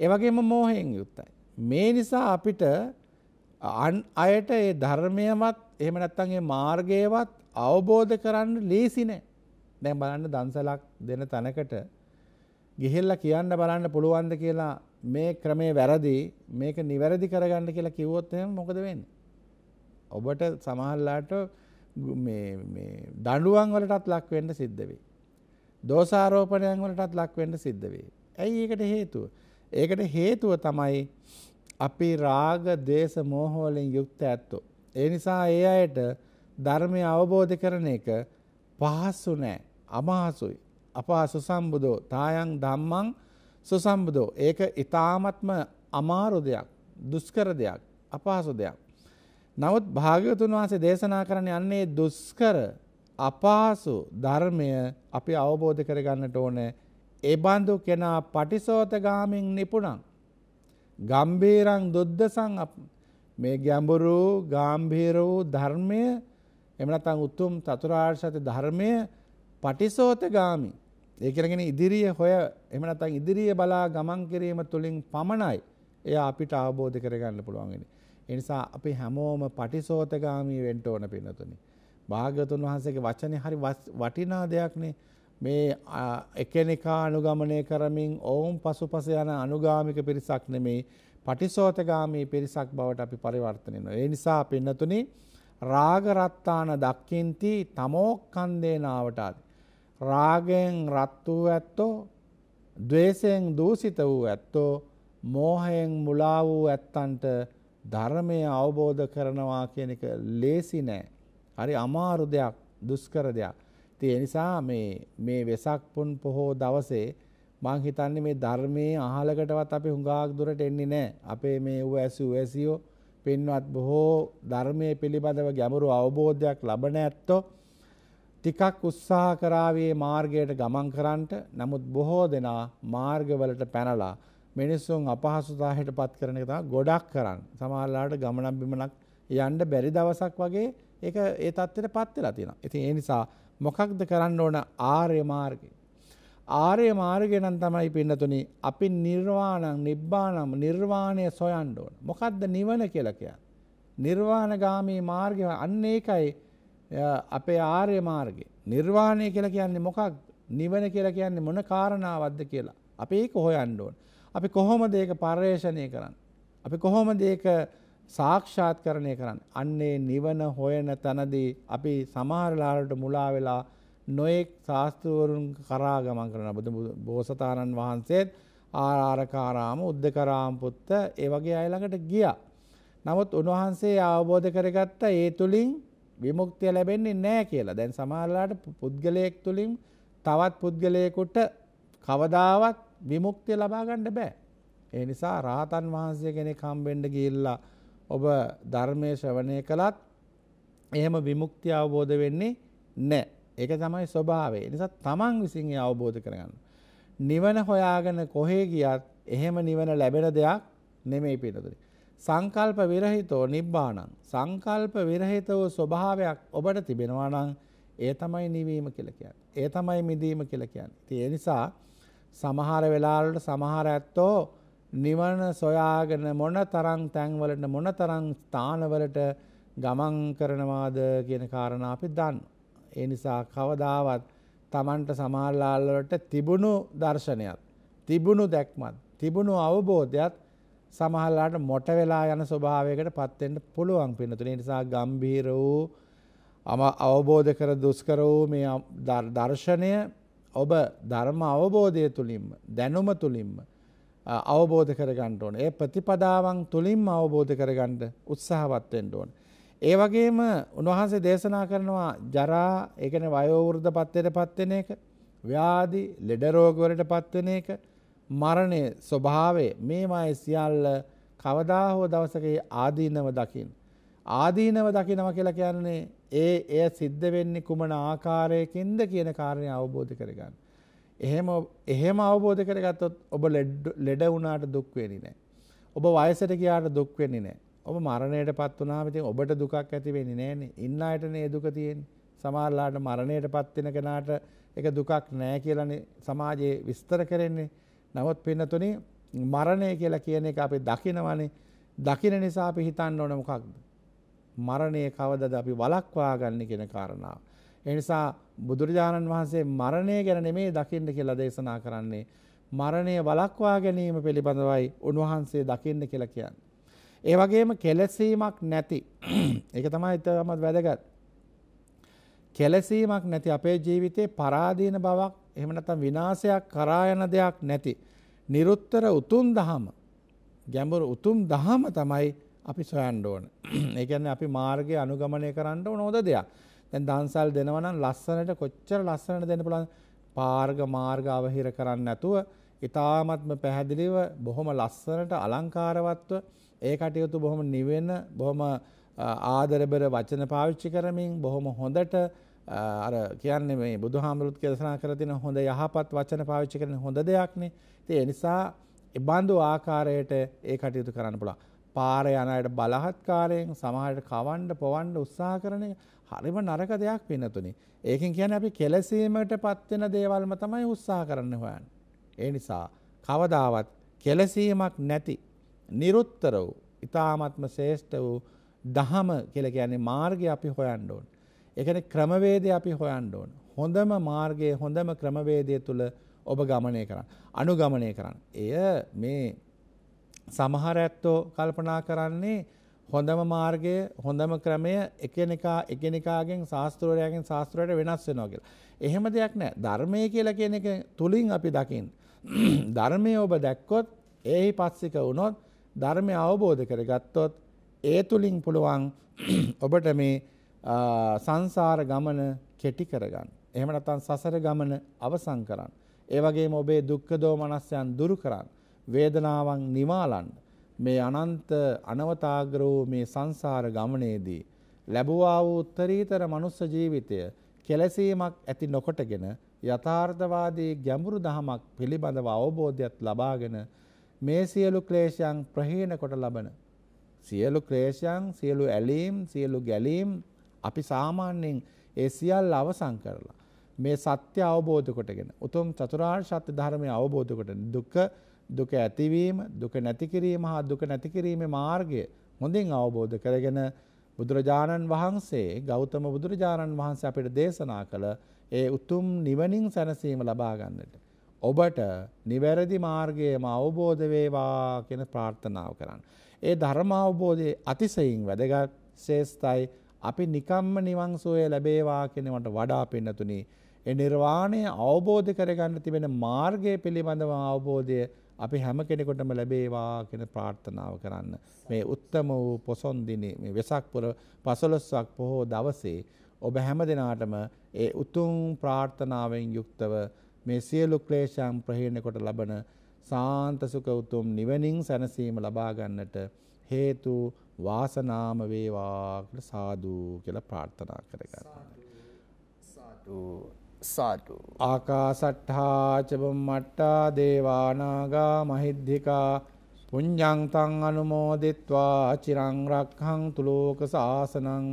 ඒ වගේම මෝහයෙන් යුක්තයි. මේ නිසා අපිට අන් අයට ඒ ධර්මයවත් එහෙම නැත්නම් ඒ මාර්ගයවත් අවබෝධ කරන්න ලේසි නෑ. දැන් බලන්න දන්සලක් දෙන තැනකට ගිහිල්ලා කියන්න බලන්න පුළුවන්ද කියලා මේ ක්‍රමේ වැරදි මේක නිවැරදි කරගන්න කියලා කිව්වොත් එහෙනම් මොකද වෙන්නේ? ඔබට සමහරලාට මේ මේ දඬුවම් වලටත් ලක් වෙන්න සිද්ධ වෙයි. දෝෂාරෝපණයන් වලටත් ලක් වෙන්න සිද්ධ වෙයි. ඇයි ඒකට හේතුව? ඒකට හේතුව තමයි අපි රාග, දේශ, මෝහ වලින් යුක්ත ඇත්තෝ. ඒ නිසා ඒ අයට ධර්මය අවබෝධ කරන එක පහසු නෑ. අමහසුයි. අපහසු සම්බුදෝ තායන් ධම්මං සුසම්බුදෝ. ඒක ඊ타මත්ම අමාරු දෙයක්, දුෂ්කර දෙයක්, අපහසු දෙයක්. නමුත් භාග්‍යවතුන් වහන්සේ දේශනා කරන්නේ අන්නේ දුෂ්කර අපහසු ධර්මය අපි අවබෝධ කරගන්නට ඕනේ එබඳු කෙනා පටිසෝතගාමින් නිපුණං. ගම්බීරං දුද්දසං මේ ගැඹුරු ගාම්භීර වූ ධර්මය එමනතං උතුම් චතුරාර්ය සත්‍ය ධර්මය පටිසෝතගාමි. ඒ කියලාගෙන ඉදිරිය හොය එහෙම නැත්නම් ඉදිරිය බලා ගමන් කිරීම තුළින් පමණයි එයා අපිට අවබෝධ කරගන්න පුළුවන් වෙන්නේ. ඒ නිසා අපි හැමෝම පටිසෝතගාමී වෙන්න ඕන පින්නතුනි. භාග්‍යවතුන් වහන්සේගේ වචනේ හරි වටිනා දෙයක්නේ. මේ එකනෙකා අනුගමනය කරමින් ඔවුන් පසුපස යන අනුගාමික පිරිසක් නෙමේ පටිසෝතගාමී පිරිසක් බවට අපි පරිවර්තනය වෙනවා. ඒ නිසා පින්නතුනි රාගරත්තාන දක්කින්ති තමෝක්කන්දේනාවටාද. රාගයෙන් රත් වූ ඇත්තෝ දවේශයෙන් දූසිත වූ ඇත්තෝ මෝහයෙන් මුලා වූ ඇත්තන්ට ධර්මය අවබෝධ කරනවා කියන එක ලේසි නෑ. හරි අමාරු දෙයක් දුස්කර දෙයක්. තිය නිසා මේ වෙසක් පුන් පොහෝ දවසේ මං හිතන්නේ මේ ධර්මයේ අහලකටවත් අපි හුඟාක් දුරට එන්නේ නැහැ. අපේ මේ ඌ ඇසු ඇසියෝ පින්වත් බොහෝ ධර්මයේ පිළිබඳව ගැඹුරු අවබෝධයක් ලබන ඇත්තෝ ටිකක් උත්සාහ කරාවේ මාර්ගයට ගමන් කරන්නට. නමුත් බොහෝ දෙනා මාර්ගවලට පැනලා මිනිස්සුන් අපහසුතාවයට පත් කරන එක තමයි ගොඩක් කරන්නේ. සමහරලාට ගමනක් බිමනක් යන්න බැරි දවසක් වගේ ඒක ඒ தත්ත්වයට පත් වෙලා තියෙනවා. ඉතින් ඒ නිසා මොකක්ද කරන්න ඕන ආර්ය මාර්ගය? ආර්ය මාර්ගය නම් තමයි පින්නතුනි අපි නිර්වාණං නිබ්බාණං නිර්වාණය සොයන්න ඕන. මොකද්ද නිවන කියලා කියන්නේ? නිර්වාණගාමී මාර්ගය අන්න ඒකයි අපේ ආර්ය මාර්ගය. නිර්වාණය කියලා කියන්නේ මොකක්ද? නිවන කියලා කියන්නේ මොන කාරණාවක්ද කියලා. අපි ඒක හොයන්න ඕන. අපි කොහොමද ඒක පර්යේෂණය කරන්නේ? අපි කොහොමද ඒක සාක්ෂාත් කරණය කරන්න. අන්නේ නිවන හොයන තැනදී අපි සමහරලාට මුලා වෙලා නොයෙක් ශාස්තෘවරුන් කරා ගමන් කරන බුදු බෝසතාණන් වහන්සේත් ආරාරකාරාම උද්දකරාම පුත්ත ඒ වගේ අය ළඟට ගියා. නමුත් උන්වහන්සේ අවබෝධ කරගත්ත ඒ තුලින් විමුක්තිය ලැබෙන්නේ නැහැ කියලා. දැන් සමහරලාට පුද්ගලයෙක් තුලින් තවත් පුද්ගලයෙකුට කවදාවත් විමුක්තිය ලබා ගන්න බෑ. ඒ නිසා රාතන් වහන්සේ කෙනෙක් හම්බෙන්න ගිහිල්ලා ඔබ ධර්මයේ ශ්‍රවණය කළත් එහෙම විමුක්තිය අවබෝධ වෙන්නේ නැහැ. ඒක තමයි ස්වභාවය. ඒ නිසා තමන් විසින් ඒ අවබෝධ කරගන්න. නිවන හොයාගෙන කොහේ ගියත් එහෙම නිවන ලැබෙන දෙයක් නෙමෙයි පිටුදුනි. සංකල්ප විරහිතෝ නිබ්බාණං. සංකල්ප විරහිතව ස්වභාවයක් ඔබට තිබෙනවා නම් ඒ තමයි නිවීම කියලා කියන්නේ. ඒ තමයි මිදීම කියලා කියන්නේ. ඉතින් ඒ නිසා සමහර වෙලාවලට සමහර ඇත්තෝ නිවන සොයාගෙන මොන තරම් තැන්වලට මොන තරම් ස්ථානවලට ගමන් කරනවාද කියන කාරණා අපි දන්නවා. ඒ නිසා කවදාවත් තමන්ට සමහරලාල්වලට තිබුණු දර්ශනයක් තිබුණු දැක්මත් තිබුණු අවබෝධයක් සමහරලාට මොට වෙලා යන ස්වභාවයකට පත්වෙන්න පුළුවන් පින්නතුනේ නිසා ගම්භීර වූ අම අවබෝධ කර දුෂ්කර වූ මේ දර්ශනය ඔබ ධර්ම අවබෝධය තුළින්ම දැනුම තුළින්ම අවබෝධ කරගන්න ඕන. ඒ ප්‍රතිපදාවන් තුළින්ම අවබෝධ කරගන්න උත්සාහවත් වෙන්න ඕන. ඒ වගේම උන්වහන්සේ දේශනා කරනවා ජරා ඒ කියන්නේ වයෝවෘද්ධ පත්වයට පත්වෙන එක, ව්‍යාධි, ලෙඩ රෝග වලට පත්වෙන එක, මරණය ස්වභාවය මේවායි සියල්ල කවදා හෝ දවසක ආදීනව දකින්න. ආදීනව දකිනවා කියලා කියන්නේ ඒ එය සිද්ධ වෙන්නේ කුමන ආකාරයකින්ද කියන කාරණය අවබෝධ කරගන්න. එහෙම එහෙම අවබෝධ කරගත්තොත් ඔබ ලෙඩ වුණාට දුක් වෙන්නේ නැහැ. ඔබ වයසට ගියාට දුක් වෙන්නේ නැහැ. ඔබ මරණයට පත් වුණාම ඉතින් ඔබට දුකක් ඇති වෙන්නේ නැහනේ. ඉන්න අයටනේ ඒ දුක තියෙන්නේ. සමහරලාට මරණයට පත් වෙන කෙනාට ඒක දුකක් නෑ කියලානේ සමාජයේ විස්තර කරන්නේ. නමුත් පින්නතුනි මරණය කියලා කියන එක අපි දකිනවනේ. දකින නිසා අපි හිතන්න ඕන මොකක්ද? මරණය කවදද අපි වළක්වා ගන්න කියන කාරණාව. ඒ නිසා බුදුරජාණන් වහන්සේ මරණය ගැන නෙමෙයි දකින්න කියලා දේශනා කරන්නේ. මරණය වළක්වා ගැනීම පිළිබඳවයි උන්වහන්සේ දකින්න කියලා කියන්නේ. ඒ වගේම කෙලසීමක් නැති ඒක තමයි ඉතාමත් වැදගත්. කෙලසීමක් නැති අපේ ජීවිතේ පරාදීන බවක් එහෙම නැත්නම් විනාශයක් කරා යන දෙයක් නැති නිරුත්තර උතුම් දහම ගැඹුරු උතුම් දහම තමයි අපි සොයන්න ඕන. ඒ කියන්නේ අපි මාර්ගය අනුගමනය කරන්න ඕන හොඳ දෙයක්. දැන් දන්සල් දෙනවා නම් ලස්සනට කොච්චර ලස්සනට දෙන්න පුළුවන් පාර්ග මාර්ග අවහිර කරන්නේ නැතුව ඊ타ත්ම පැහැදිලිව බොහොම ලස්සනට අලංකාරවත්ව ඒ කටයුතු බොහොම නිවෙන බොහොම ආදරබර වචන පාවිච්චි කරමින් බොහොම හොඳට අර කියන්නේ මේ බුදුහාමුදුරුත් දේශනා කර තියෙන හොඳ යහපත් වචන පාවිච්චි කරන හොඳ දෙයක්නේ. ඉතින් ඒ නිසා ඒ බඳු ආකාරයට ඒ කටයුතු කරන්න පුළුවන්. පාරේ යන අයට බලහත්කාරයෙන් සමහරට කවන්න පොවන්න උත්සාහ කරන එක හරිම නරක දෙයක් වෙනතුනේ. ඒකෙන් කියන්නේ අපි කෙලසීමට පත් වෙන දේවල්ම තමයි උත්සාහ කරන්න හොයන්නේ. ඒ නිසා කවදාවත් කෙලසීමක් නැති නිරුත්තර වූ ඊ타ත්ම ශ්‍රේෂ්ඨ වූ දහම කියලා කියන්නේ මාර්ගය අපි හොයන්න ඕන. ඒ කියන්නේ ක්‍රමවේදය අපි හොයන්න ඕන. හොඳම මාර්ගයේ හොඳම ක්‍රමවේදය තුල ඔබ ගමනය කරන්න. අනුගමනය කරන්න. එය මේ සමහර ඇත්තෝ කල්පනා කරන්නේ හොඳම මාර්ගය හොඳම ක්‍රමය එකනෙකා එකනිකාගෙන් ශාස්ත්‍රෝරයගෙන් ශාස්ත්‍රයට වෙනස් වෙනවා කියලා. එහෙම දෙයක් නෑ ධර්මය කියලා කියන එක තුළින් අපි දකිින්. ධර්මය ඔබ දැක්කොත් ඒහි පස්සික වුණොත් ධර්මය අවබෝධ කර ගත්තොත් ඒ තුළින් පුළුවන් ඔබට මේ සංසාර ගමන කෙටි කරගන්න. එහෙම නැත්නම් සසර ගමන අවසන් කරන්න. ඒ වගේම ඔබේ දුක්ඛ දෝමනස්යන් දුරු කරන්න. වේදනාවන් නිවාලන්න. මේ අනන්ත අනවතාග්‍ර වූ මේ සංසාර ගමනේදී ලැබුවා වූ උත්තරීතර මනුස්ස ජීවිතය කෙලසීමක් ඇති නොකොටගෙන යථාර්ථවාදී ගැඹුරු දහමක් පිළිබඳව අවබෝධයක් ලබාගෙන මේ සියලු ක්ලේශයන් ප්‍රහීන කොට ලබන සියලු ක්ලේශයන් සියලු ඇලීම් සියලු ගැලීම් අපි සාමාන්‍යයෙන් ඒ සියල්ල අවසන් කරලා මේ සත්‍ය අවබෝධ කොටගෙන උතුම් චතුරාර්ය සත්‍ය ධර්මය අවබෝධ කොට දුක්ඛ දුක ඇතිවීම දුක නැති කිරීම හා දුක නැති කිරීමේ මාර්ගය හොඳින් අවබෝධ කරගෙන බුදුරජාණන් වහන්සේ ගෞතම බුදුරජාණන් වහන්සේ අපිට දේශනා කළ ඒ උතුම් නිවනින් සැනසීම ලබා ගන්නට ඔබට නිවැරදි මාර්ගයම අවබෝධ වේවා කියන ප්‍රාර්ථනාව කරන්න. ඒ ධර්ම අවබෝධයේ අතිශයින් වැදගත් ශේෂ්ඨයි අපි නිකම්ම නිවන් සෝය ලැබේවා කියනවට වඩා පින්නතුනි ඒ නිර්වාණය අවබෝධ කරගන්න තිබෙන මාර්ගය පිළිබඳව අවබෝධය අපි හැම කෙනෙකුටම ලැබේවා කියන ප්‍රාර්ථනාව කරන්න. මේ උත්තම වූ පොසොන් දිනේ මේ වෙසක් පුර 15ක් පොහෝ දවසේ ඔබ හැම දිනාටම ඒ උතුම් ප්‍රාර්ථනාවෙන් යුක්තව මේ සියලු ක්ලේශයන් ප්‍රහීණය කොට ලබන සාන්ත සුඛ උතුම් නිවනින් සැනසීම ලබා ගන්නට හේතු වාසනාම වේවා කියලා සාදු කියලා ප්‍රාර්ථනා කරගන්න. සාදු සාදු සාදු. ආකාසට්ඨා චබම්මට්ටා දේවානාගා මහිද්దికා පුඤ්ඤං තං අනුමෝදිත්වා චිරං රක්ඛන්තු ලෝක සාසනං.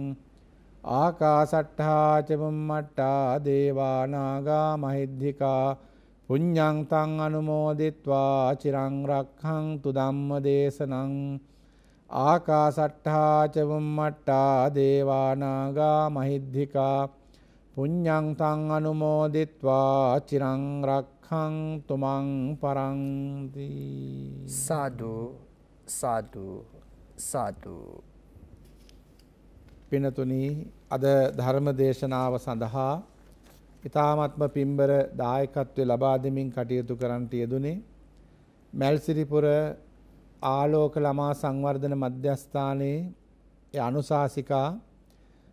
ආකාසට්ඨා චබම්මට්ටා දේවානාගා මහිද්దికා පුඤ්ඤං තං අනුමෝදිත්වා චිරං රක්ඛන්තු ධම්ම දේශනං ආකාසට්ඨා චබම්මට්ටා දේවානාගා මහිද්దికා පුඤ්ඤං තං අනුමෝදිත්වා චිරං රක්ඛන්තු මං පරන්ති। සාදු සාදු සාදු। පිනතුනි අද ධර්ම දේශනාව සඳහා ඊ타ත්ම පින්බර දායකත්වයේ ලබා දෙමින් කටයුතු කරන්නට යෙදුනේ මල්සිරිපුර ආලෝක ළමා සංවර්ධන මධ්‍යස්ථානයේ ඒ අනුශාසිකා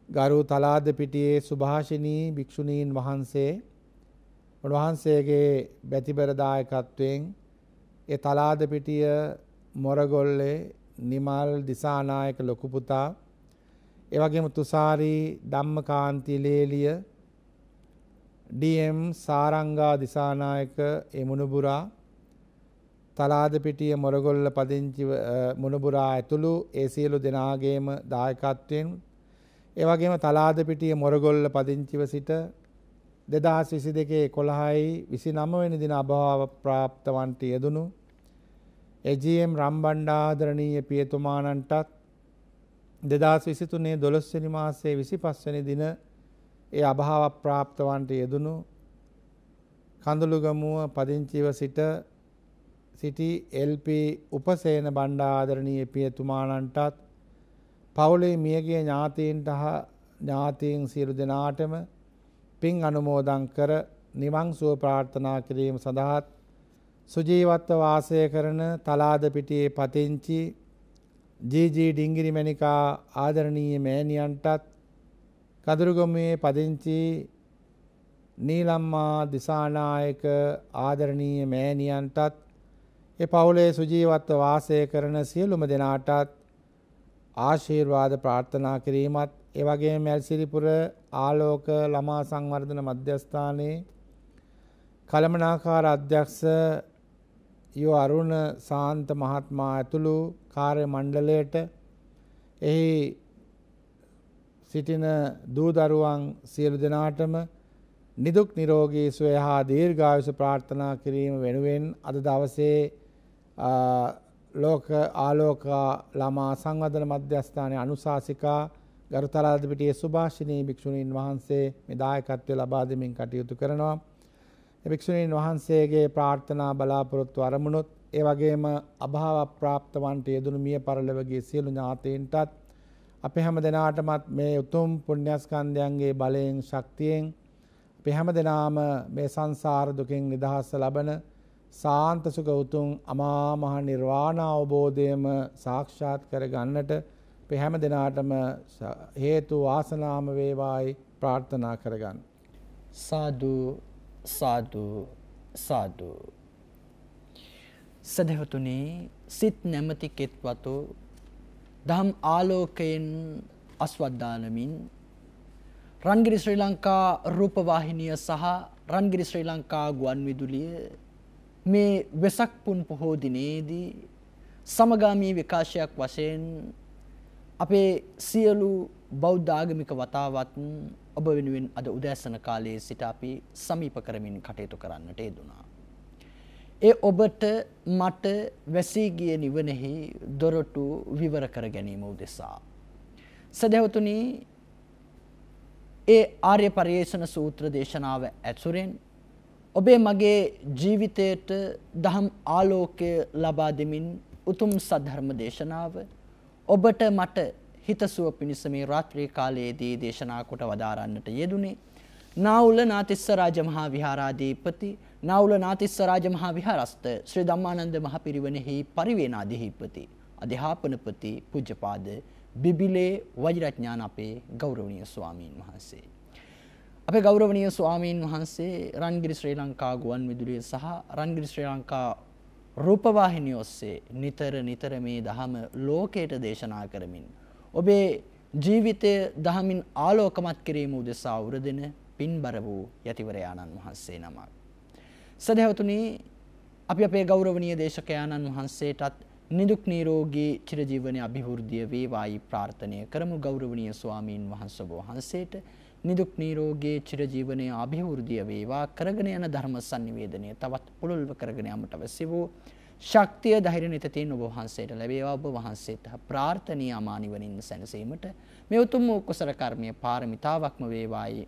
ගරු තලාද පිටියේ සුභාෂිනී භික්ෂුණීන් වහන්සේ උන්වහන්සේගේ බැතිබර දායකත්වයෙන් ඒ තලාද පිටිය මොරගොල්ලේ නිමල් දිසානායක ලොකු පුතා ඒ වගේම තුසාරි ධම්මකාන්ති ලේලිය ඩීඑම් සාරංගා දිසානායක ඒ මුණුබුරා තලාද පිටිය මොරගොල්ල පදිංචි මුණුබුරා ඇතුළු ඒ සියලු දෙනාගේම දායකත්වයෙන් ඒ වගේම තලාද පිටිය මොරගොල්ල පදිංචිව සිට 2022 11යි 29 වෙනි දින අභාව ප්‍රාප්ත වන්ට යෙදුණු එජීඑම් රම්බණ්ඩාදරණීය පියතුමාණන්ටත් දෙදස් විසිතුනේ දොළොස්වනි මාසේ විසි පස්වනි දින ඒ අභාව ප්‍රාප්තවන්ට යෙදුණු කඳුළුගමුව පදිංචිව සිට සිටි එල්ප උපසේන බණ්ඩාදරණීය පියතුමාණන්ටත් පවුලේ මියගේ ඥාතීන්ට හා ඥාතීන් සියලු දෙනාටම පින් අනුමෝදන් කර නිවන් සුව ප්‍රාර්ථනා කිරීම සඳහාත් සුජීවත්ව වාසය කරන තලාද පිටියේ පතිංචි ජීජී ඩිංගිරි මැනිකා ආදරණීය මෑණියන්ටත් කදුරුගොමේ පදිංචි නීලම්මා දිසානායක ආදරණීය මෑණියන්ටත් ඒ පවුලේ සුජීවත්ව වාසය කරන සියලුම දෙනාටත් ආශිර්වාද ප්‍රාර්ථනා කිරීමත් ඒ වගේම මැල්සිරිපුර ආලෝක ළමා සංවර්ධන මධ්‍යස්ථානයේ කළමනාකාර අධ්‍යක්ෂ යෝ අරුණ සාන්ත මහත්මා ඇතුළු කාර්ය මණ්ඩලයට එහි සිටින දූ දරුවන් සියලු දෙනාටම නිදුක් නිරෝගී සුවය හා දීර්ඝායුෂ ප්‍රාර්ථනා කිරීම වෙනුවෙන් අද දවසේ ලෝක ආලෝක ළමා සංවර්ධන මධ්‍යස්ථානයේ අනුශාසිකා ගරුතලාදිපිටියේ සුභාෂිනී භික්ෂුණීන් වහන්සේ මේ දායකත්වය ලබා දෙමින් කටයුතු කරනවා. භික්ෂුණීන් වහන්සේගේ ප්‍රාර්ථනා බලාපොරොත්තු අරමුණුත් ඒ වගේම අභාව ප්‍රාප්තවන්ට යෙදුණු මිය පරලොවගේ සියලු ඥාතීන්ටත් අපි හැම දෙනාටමත් මේ උතුම් පුණ්‍යස්කන්ධයන්ගේ බලයෙන් ශක්තියෙන් අපි හැම දෙනාම මේ සංසාර දුකින් නිදහස් ලබන සාන්ත සුඛ උතුම් අමා මහ නිර්වාණ අවබෝධයම සාක්ෂාත් කර ගන්නට අපි හැම දෙනාටම හේතු වාසනාම වේවායි ප්‍රාර්ථනා කරගන්න. සාදු සාදු සාදු සදහතුනේ සිත් නැමති කෙත්වතු දහම් ආලෝකයෙන් අස්වද්දානමින් රන්ගිරි ශ්‍රී ලංකා රූපවාහිනිය සහ රන්ගිරි ශ්‍රී ලංකා ගුවන් විදුලිය මේ වෙසක් පුන් පොහෝ දිනේදී සමගාමී විකාශයක් වශයෙන් අපේ සියලු බෞද්ධ ආගමික වතාවත් ඔබ වෙනුවෙන් අද උදෑසන කාලයේ සිට අපි සමීප කරමින් කටයුතු කරන්නට යෙදුණා. ඒ ඔබට මට වැසී ගිය නිවනෙහි දොරටු විවර කර ගැනීම උදෙසා. සදහවතුනි ඒ ආර්ය පරියේෂණ සූත්‍ර දේශනාව ඇසුරෙන් ඔබේ මගේ ජීවිතයට දහම් ආලෝකය ලබා දෙමින් උතුම් සද්ධර්ම දේශනාව ඔබට මට හිතසුව පිණිස මේ රාත්‍රී කාලයේදී දේශනා කොට වදාරන්නට යෙදුනේ නාවුල නාතිස්ස රාජමහා විහාරාධිපති නාවුල නාතිස්ස රාජමහා විහාරස්ත ශ්‍රී ධම්මානන්ද මහපිරිවෙනෙහි පරිවේනාධිපති අධ්‍යාපනපති පූජ්‍යපාද බිබිලේ වජිරඥාන අපේ ගෞරවනීය ස්වාමීන් වහන්සේ. අපේ ගෞරවනීය ස්වාමීන් වහන්සේ රන්ගිරි ශ්‍රී ලංකා ගුවන් විදුලිය සහ රන්ගිරි ශ්‍රී ලංකා රූපවාහිනිය ඔස්සේ නිතර නිතර මේ දහම ලෝකයට දේශනා කරමින් ඔබේ ජීවිතය දහමින් ආලෝකමත් කිරීම උදෙසා උරදෙන පින්බර වූ යතිවරයාණන් වහන්සේ නමක්. සදහැවතුනි අපි අපේ ගෞරවනීය දේශකයාණන් වහන්සේටත් නිදුක් නිරෝගී චිරජීවනයේ અભිවෘද්ධිය වේවායි ප්‍රාර්ථනය කරමු ගෞරවනීය ස්වාමීන් වහන්සේ වහන්සේට නිදුක් නිරෝගී චිරජීවනයේ અભිවෘද්ධිය වේවා කරගෙන යන ධර්ම sannivedanaya තවත් පුළුල්ව කරගෙන යාමට අවශ්‍ය වූ ශක්තිය ධෛර්ය නිතතින් ඔබ වහන්සේට ලැබේවා. ඔබ වහන්සේට ප්‍රාර්ථනීය අමානිවනින් සැනසීමට මේ උතුම් වූ කුසල කර්මයේ පාරමිතාවක්ම වේවායි.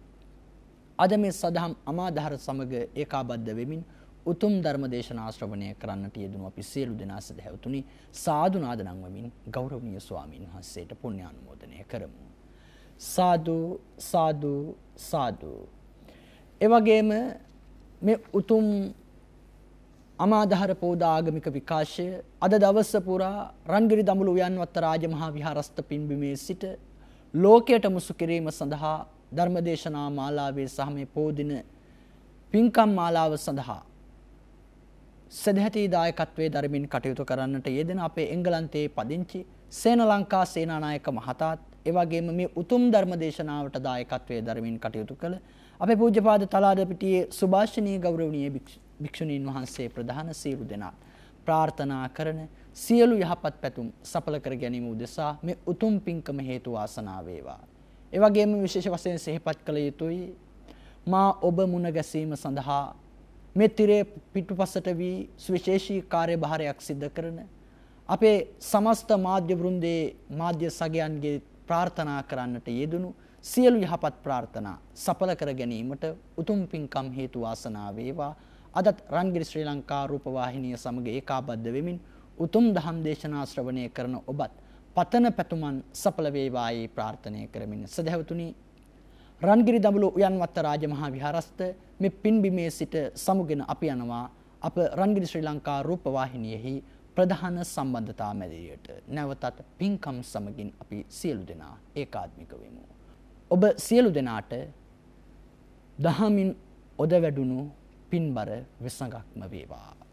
අද මේ සදහම් අමාධාර සමග ඒකාබද්ධ වෙමින් උතුම් ධර්ම දේශනා ශ්‍රවණය කරන්නට යෙදුණු අපි සියලු දෙනා සදහැවතුනි සාදු නාද නංවමින් ගෞරවනීය ස්වාමීන් වහන්සේට පුණ්‍යානුමෝදනය කරමු. සාදු සාදු සාදු. එවැගේම මේ උතුම් අමාදහර පෝදා ආගමික විකාශය අද දවස පුරා රන්ගිරි දඹුලු උයන්වත්ත රාජමහා විහාරස්ථ පින්බිමේ සිට ලෝකයට මුසු කිරීම සඳහා ධර්මදේශනා මාලාවේ සහ මේ පෝදින පින්කම් මාලාව සඳහා සදැහැති දායකත්වයේ දරමින් කටයුතු කරන්නට යෙදෙන අපේ එංගලන්තයේ පදිංචි සේන ලංකා සේනානායක මහතාත් එවැගේම මේ උතුම් ධර්ම දේශනාවට දායකත්වයේ දරමින් කටයුතු කළ අපේ පූජ්‍යපාද තලාද පිටියේ සුභාෂිනී ගෞරවනීය භික්ෂුණීන් වහන්සේ ප්‍රධාන සියලු දෙනා ප්‍රාර්ථනා කරන සියලු යහපත් පැතුම් සඵල කර ගැනීම උදෙසා මේ උතුම් පින්කම හේතු වාසනා වේවා. ඒ වගේම විශේෂ වශයෙන් සිහිපත් කළ යුතුයි මා ඔබ මුණ ගැසීම සඳහා මේ තිරේ පිටුපසට වී සුවිශේෂී කාර්යභාරයක් සිදු කරන අපේ සමස්ත මාධ්‍ය වෘන්දයේ මාධ්‍ය සගයන්ගේ ප්‍රාර්ථනා කරන්නට යෙදුණු සියලු යහපත් ප්‍රාර්ථනා සඵල කර ගැනීමට උතුම් පින්කම් හේතු වාසනා වේවා. අදත් රන්ගිරි ශ්‍රී ලංකා රූපවාහිනිය සමග ඒකාබද්ධ වෙමින් උතුම් දහම් දේශනා ශ්‍රවණය කරන ඔබත් පතන පැතුමන් සඵල වේවායි ප්‍රාර්ථනය කරමින් සදහවතුනි රන්ගිරි දඹුලු උයන්වත්ත රාජමහා විහාරස්ත මේ පින්බිමේ සිට සමුගෙන අපි යනවා අප රන්ගිරි ශ්‍රී ලංකා රූපවාහිනියෙහි ප්‍රධාන සම්බන්ධතා මැදිරියට නැවතත් පින්කම් සමගින් අපි සියලු දෙනා ඒකාත්මික වෙමු. ඔබ සියලු දෙනාට දහමින් ඔද වැඩුණු පින්බර විසඟක්ම වේවා.